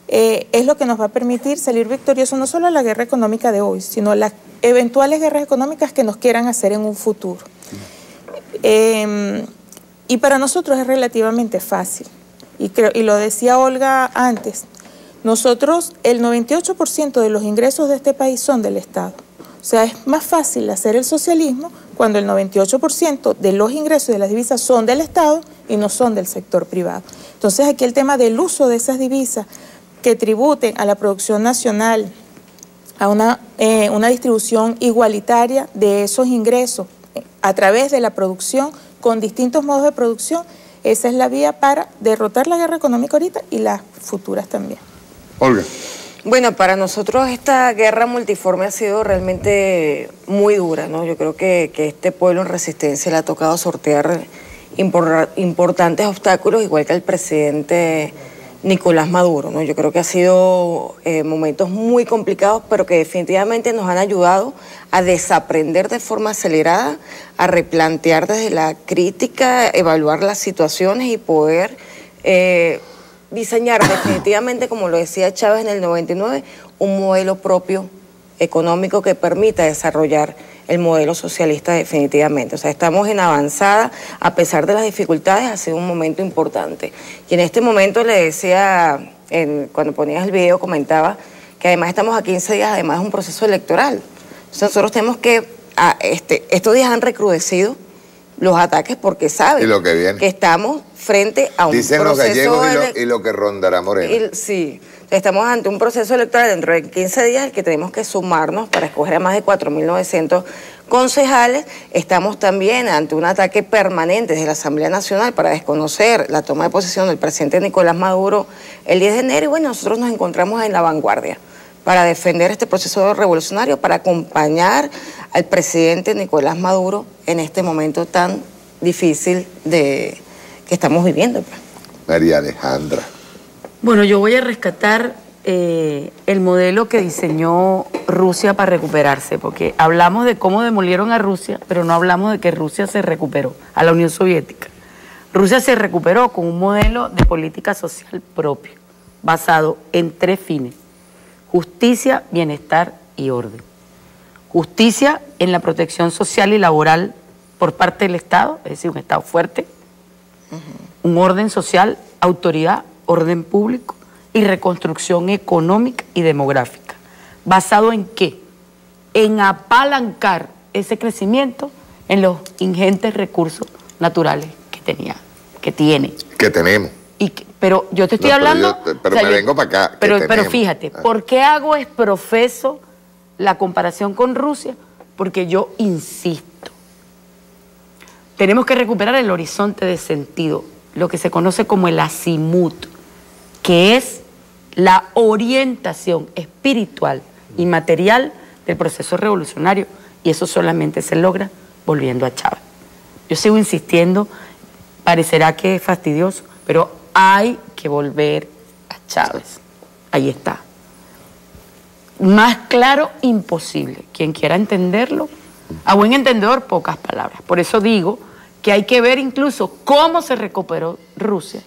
eh, es lo que nos va a permitir salir victoriosos no solo a la guerra económica de hoy, sino a las eventuales guerras económicas que nos quieran hacer en un futuro. Eh, y para nosotros es relativamente fácil. Y, creo, y lo decía Olga antes, nosotros el 98% de los ingresos de este país son del Estado. O sea, es más fácil hacer el socialismo cuando el 98% de los ingresos de las divisas son del Estado y no son del sector privado. Entonces aquí el tema del uso de esas divisas que tributen a la producción nacional a una, eh, una distribución igualitaria de esos ingresos eh, a través de la producción, con distintos modos de producción. Esa es la vía para derrotar la guerra económica ahorita y las futuras también. Olga. Bueno, para nosotros esta guerra multiforme ha sido realmente muy dura, ¿no? Yo creo que, que este pueblo en resistencia le ha tocado sortear impor- importantes obstáculos, igual que al presidente Nicolás Maduro, ¿no? Yo creo que ha sido eh, momentos muy complicados, pero que definitivamente nos han ayudado a desaprender de forma acelerada, a replantear desde la crítica, evaluar las situaciones y poder... eh, diseñar definitivamente, como lo decía Chávez en el 99, un modelo propio económico que permita desarrollar el modelo socialista definitivamente. O sea, estamos en avanzada, a pesar de las dificultades, ha sido un momento importante. Y en este momento le decía, en- cuando ponías el video, comentaba que además estamos a 15 días, además es un proceso electoral. Entonces nosotros tenemos que, a- este, estos días han recrudecido los ataques porque saben lo que estamos frente a un Dicen los proceso gallegos y lo, y lo que rondará Moreno. sí, estamos ante un proceso electoral dentro de 15 días el que tenemos que sumarnos para escoger a más de 4.900 concejales. Estamos también ante un ataque permanente desde la Asamblea Nacional para desconocer la toma de posesión del presidente Nicolás Maduro el 10 de enero y bueno, nosotros nos encontramos en la vanguardia para defender este proceso revolucionario, para acompañar al presidente Nicolás Maduro en este momento tan difícil de que estamos viviendo. pues. María Alejandra. Bueno, yo voy a rescatar eh, el modelo que diseñó Rusia para recuperarse, porque hablamos de cómo demolieron a Rusia, pero no hablamos de que Rusia se recuperó, a la Unión Soviética. Rusia se recuperó con un modelo de política social propio, basado en tres fines, justicia, bienestar y orden. Justicia en la protección social y laboral por parte del Estado, es decir, un Estado fuerte, un orden social, autoridad, orden público y reconstrucción económica y demográfica. ¿Basado en qué? En apalancar ese crecimiento en los ingentes recursos naturales que tenía, que tiene. Que tenemos. Y que- pero yo te estoy No, pero hablando. yo- pero me vengo para acá, Pero, pero fíjate, Ah. ¿por qué hago es profeso la comparación con Rusia? Porque yo insisto. Tenemos que recuperar el horizonte de sentido, lo que se conoce como el azimut, que es la orientación espiritual y material del proceso revolucionario. Y eso solamente se logra volviendo a Chávez. Yo sigo insistiendo, parecerá que es fastidioso, pero hay que volver a Chávez. Ahí está. Más claro, imposible. Quien quiera entenderlo, a buen entendedor, pocas palabras. Por eso digo que hay que ver incluso cómo se recuperó Rusia.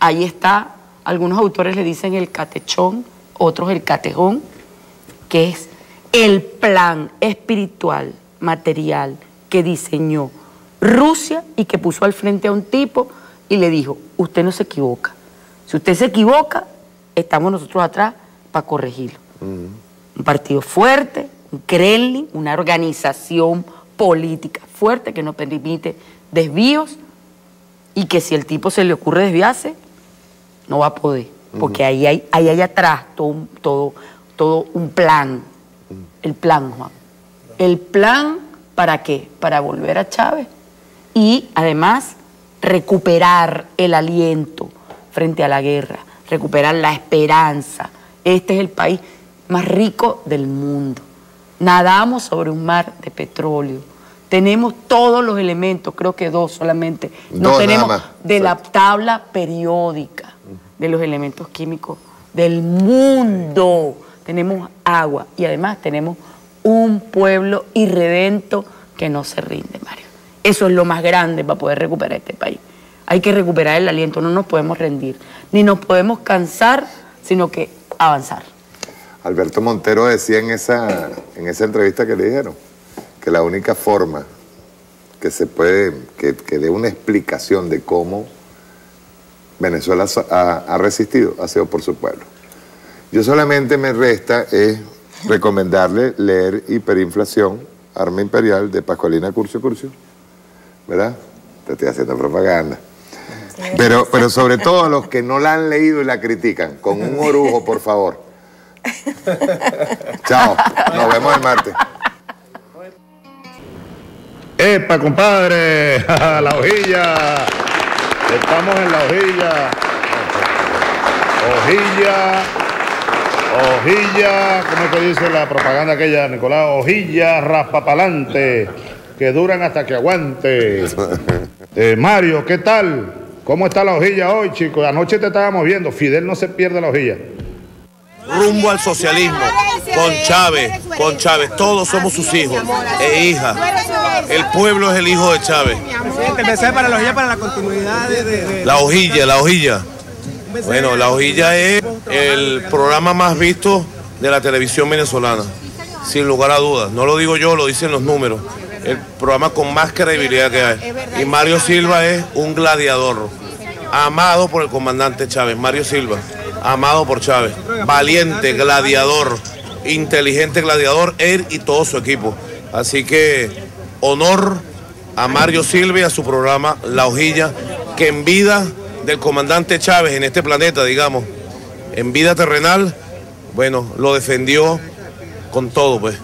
Ahí está, algunos autores le dicen el catechón, otros el catejón, que es el plan espiritual, material que diseñó Rusia y que puso al frente a un tipo y le dijo, usted no se equivoca. Si usted se equivoca, estamos nosotros atrás para corregirlo. Un partido fuerte, un Kremlin, una organización política fuerte que no permite desvíos y que si el tipo se le ocurre desviarse, no va a poder, porque ahí hay, ahí hay atrás todo, un- todo, todo un plan, el plan, Juan. El plan para qué? Para volver a Chávez y además recuperar el aliento frente a la guerra, recuperar la esperanza. Este es el país más rico del mundo. Nadamos sobre un mar de petróleo. Tenemos todos los elementos, creo que dos solamente. No Dos tenemos nada más. de la tabla periódica de los elementos químicos del mundo. Tenemos agua y además tenemos un pueblo irredento que no se rinde, Mario. Eso es lo más grande para poder recuperar este país. Hay que recuperar el aliento, no nos podemos rendir, ni nos podemos cansar, sino que avanzar. Alberto Montero decía en esa, en esa entrevista que le dijeron que la única forma que se puede, que, que dé una explicación de cómo Venezuela ha resistido ha sido por su pueblo. Yo solamente me resta es recomendarle leer Hiperinflación, Arma Imperial de Pascualina Curcio Curcio, ¿verdad? Te estoy haciendo propaganda. Pero, pero sobre todo a los que no la han leído y la critican, con un orujo, por favor. Chao. Nos vemos el martes. ¡Epa, compadre! la hojilla. Estamos en la hojilla. Hojilla. Hojilla. ¿Cómo es que dice la propaganda aquella, Nicolás? Hojilla raspapalante. Que duran hasta que aguante. Eh, Mario, ¿qué tal? ¿Cómo está la hojilla hoy, chicos? Anoche te estábamos viendo. Fidel no se pierde la hojilla. Rumbo al socialismo, con Chávez, con Chávez, todos somos sus hijos e hijas. El pueblo es el hijo de Chávez. Presidente, para la hojilla para la continuidad de... de- de- La hojilla, la hojilla. Bueno, la hojilla es el programa más visto de la televisión venezolana, sin lugar a dudas. No lo digo yo, lo dicen los números. El programa con más credibilidad que hay. Y Mario Silva es un gladiador, amado por el comandante Chávez. Mario Silva, amado por Chávez. Valiente, gladiador, inteligente gladiador, él y todo su equipo. Así que honor a Mario Silva y a su programa La Hojilla, que en vida del comandante Chávez en este planeta, digamos, en vida terrenal, bueno, lo defendió con todo, pues,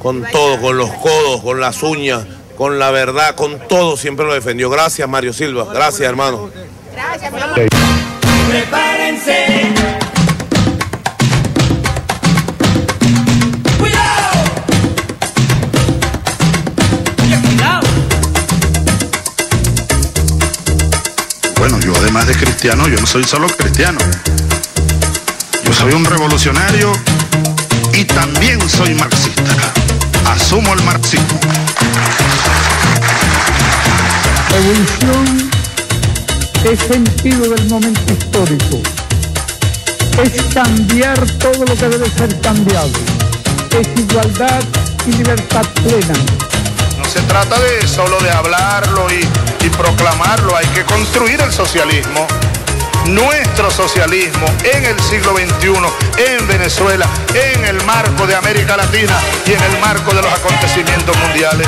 con todo, con los codos, con las uñas, con la verdad, con todo, siempre lo defendió. Gracias, Mario Silva, gracias, hermano. Prepárense. Bueno, yo además de cristiano, yo no soy solo cristiano. Yo soy un revolucionario y también soy marxista. Asumo el marxismo. Evolución es sentido del momento histórico. Es cambiar todo lo que debe ser cambiado. Es igualdad y libertad plena. No se trata de solo de hablarlo y, y proclamarlo, hay que construir el socialismo. Nuestro socialismo en el siglo XXI, en Venezuela, en el marco de América Latina y en el marco de los acontecimientos mundiales.